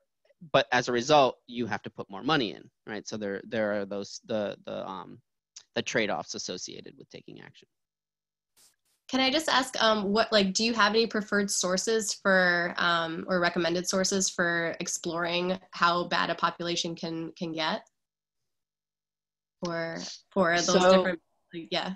but as a result, you have to put more money in, right? So there there are those the the um, the trade-offs associated with taking action. Can I just ask, um, what like, do you have any preferred sources for um, or recommended sources for exploring how bad a population can can get? For for those So- different, yeah.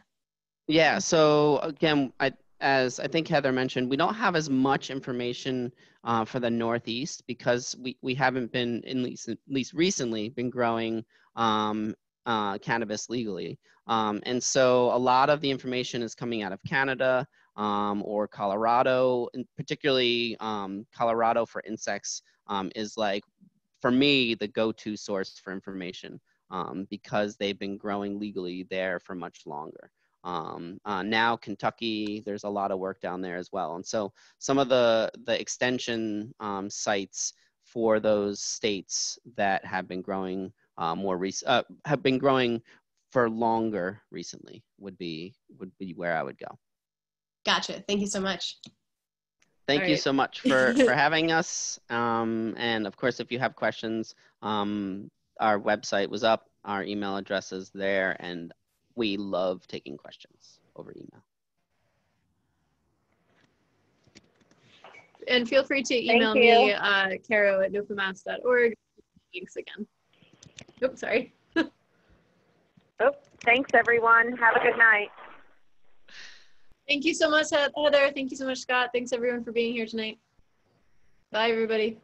Yeah. So again, I, as I think Heather mentioned, we don't have as much information uh, for the Northeast because we, we haven't been, in least, at least recently, been growing um, uh, cannabis legally. Um, and so a lot of the information is coming out of Canada um, or Colorado, and particularly um, Colorado for insects um, is like, for me, the go-to source for information um, because they've been growing legally there for much longer. Um, uh, now Kentucky, there's a lot of work down there as well. And so some of the, the extension um, sites for those states that have been growing uh, more rec- uh, have been growing for longer recently would be would be where I would go. Gotcha. Thank you so much. Thank All you right. so much for, for <laughs> having us. Um, and of course, if you have questions, um, our website was up, our email address is there, and we love taking questions over email. And feel free to email me, uh, caro at nofamass.org. Thanks again. Oops, sorry. <laughs> Thanks, everyone. Have a good night. Thank you so much, Heather. Thank you so much, Scott. Thanks everyone for being here tonight. Bye, everybody.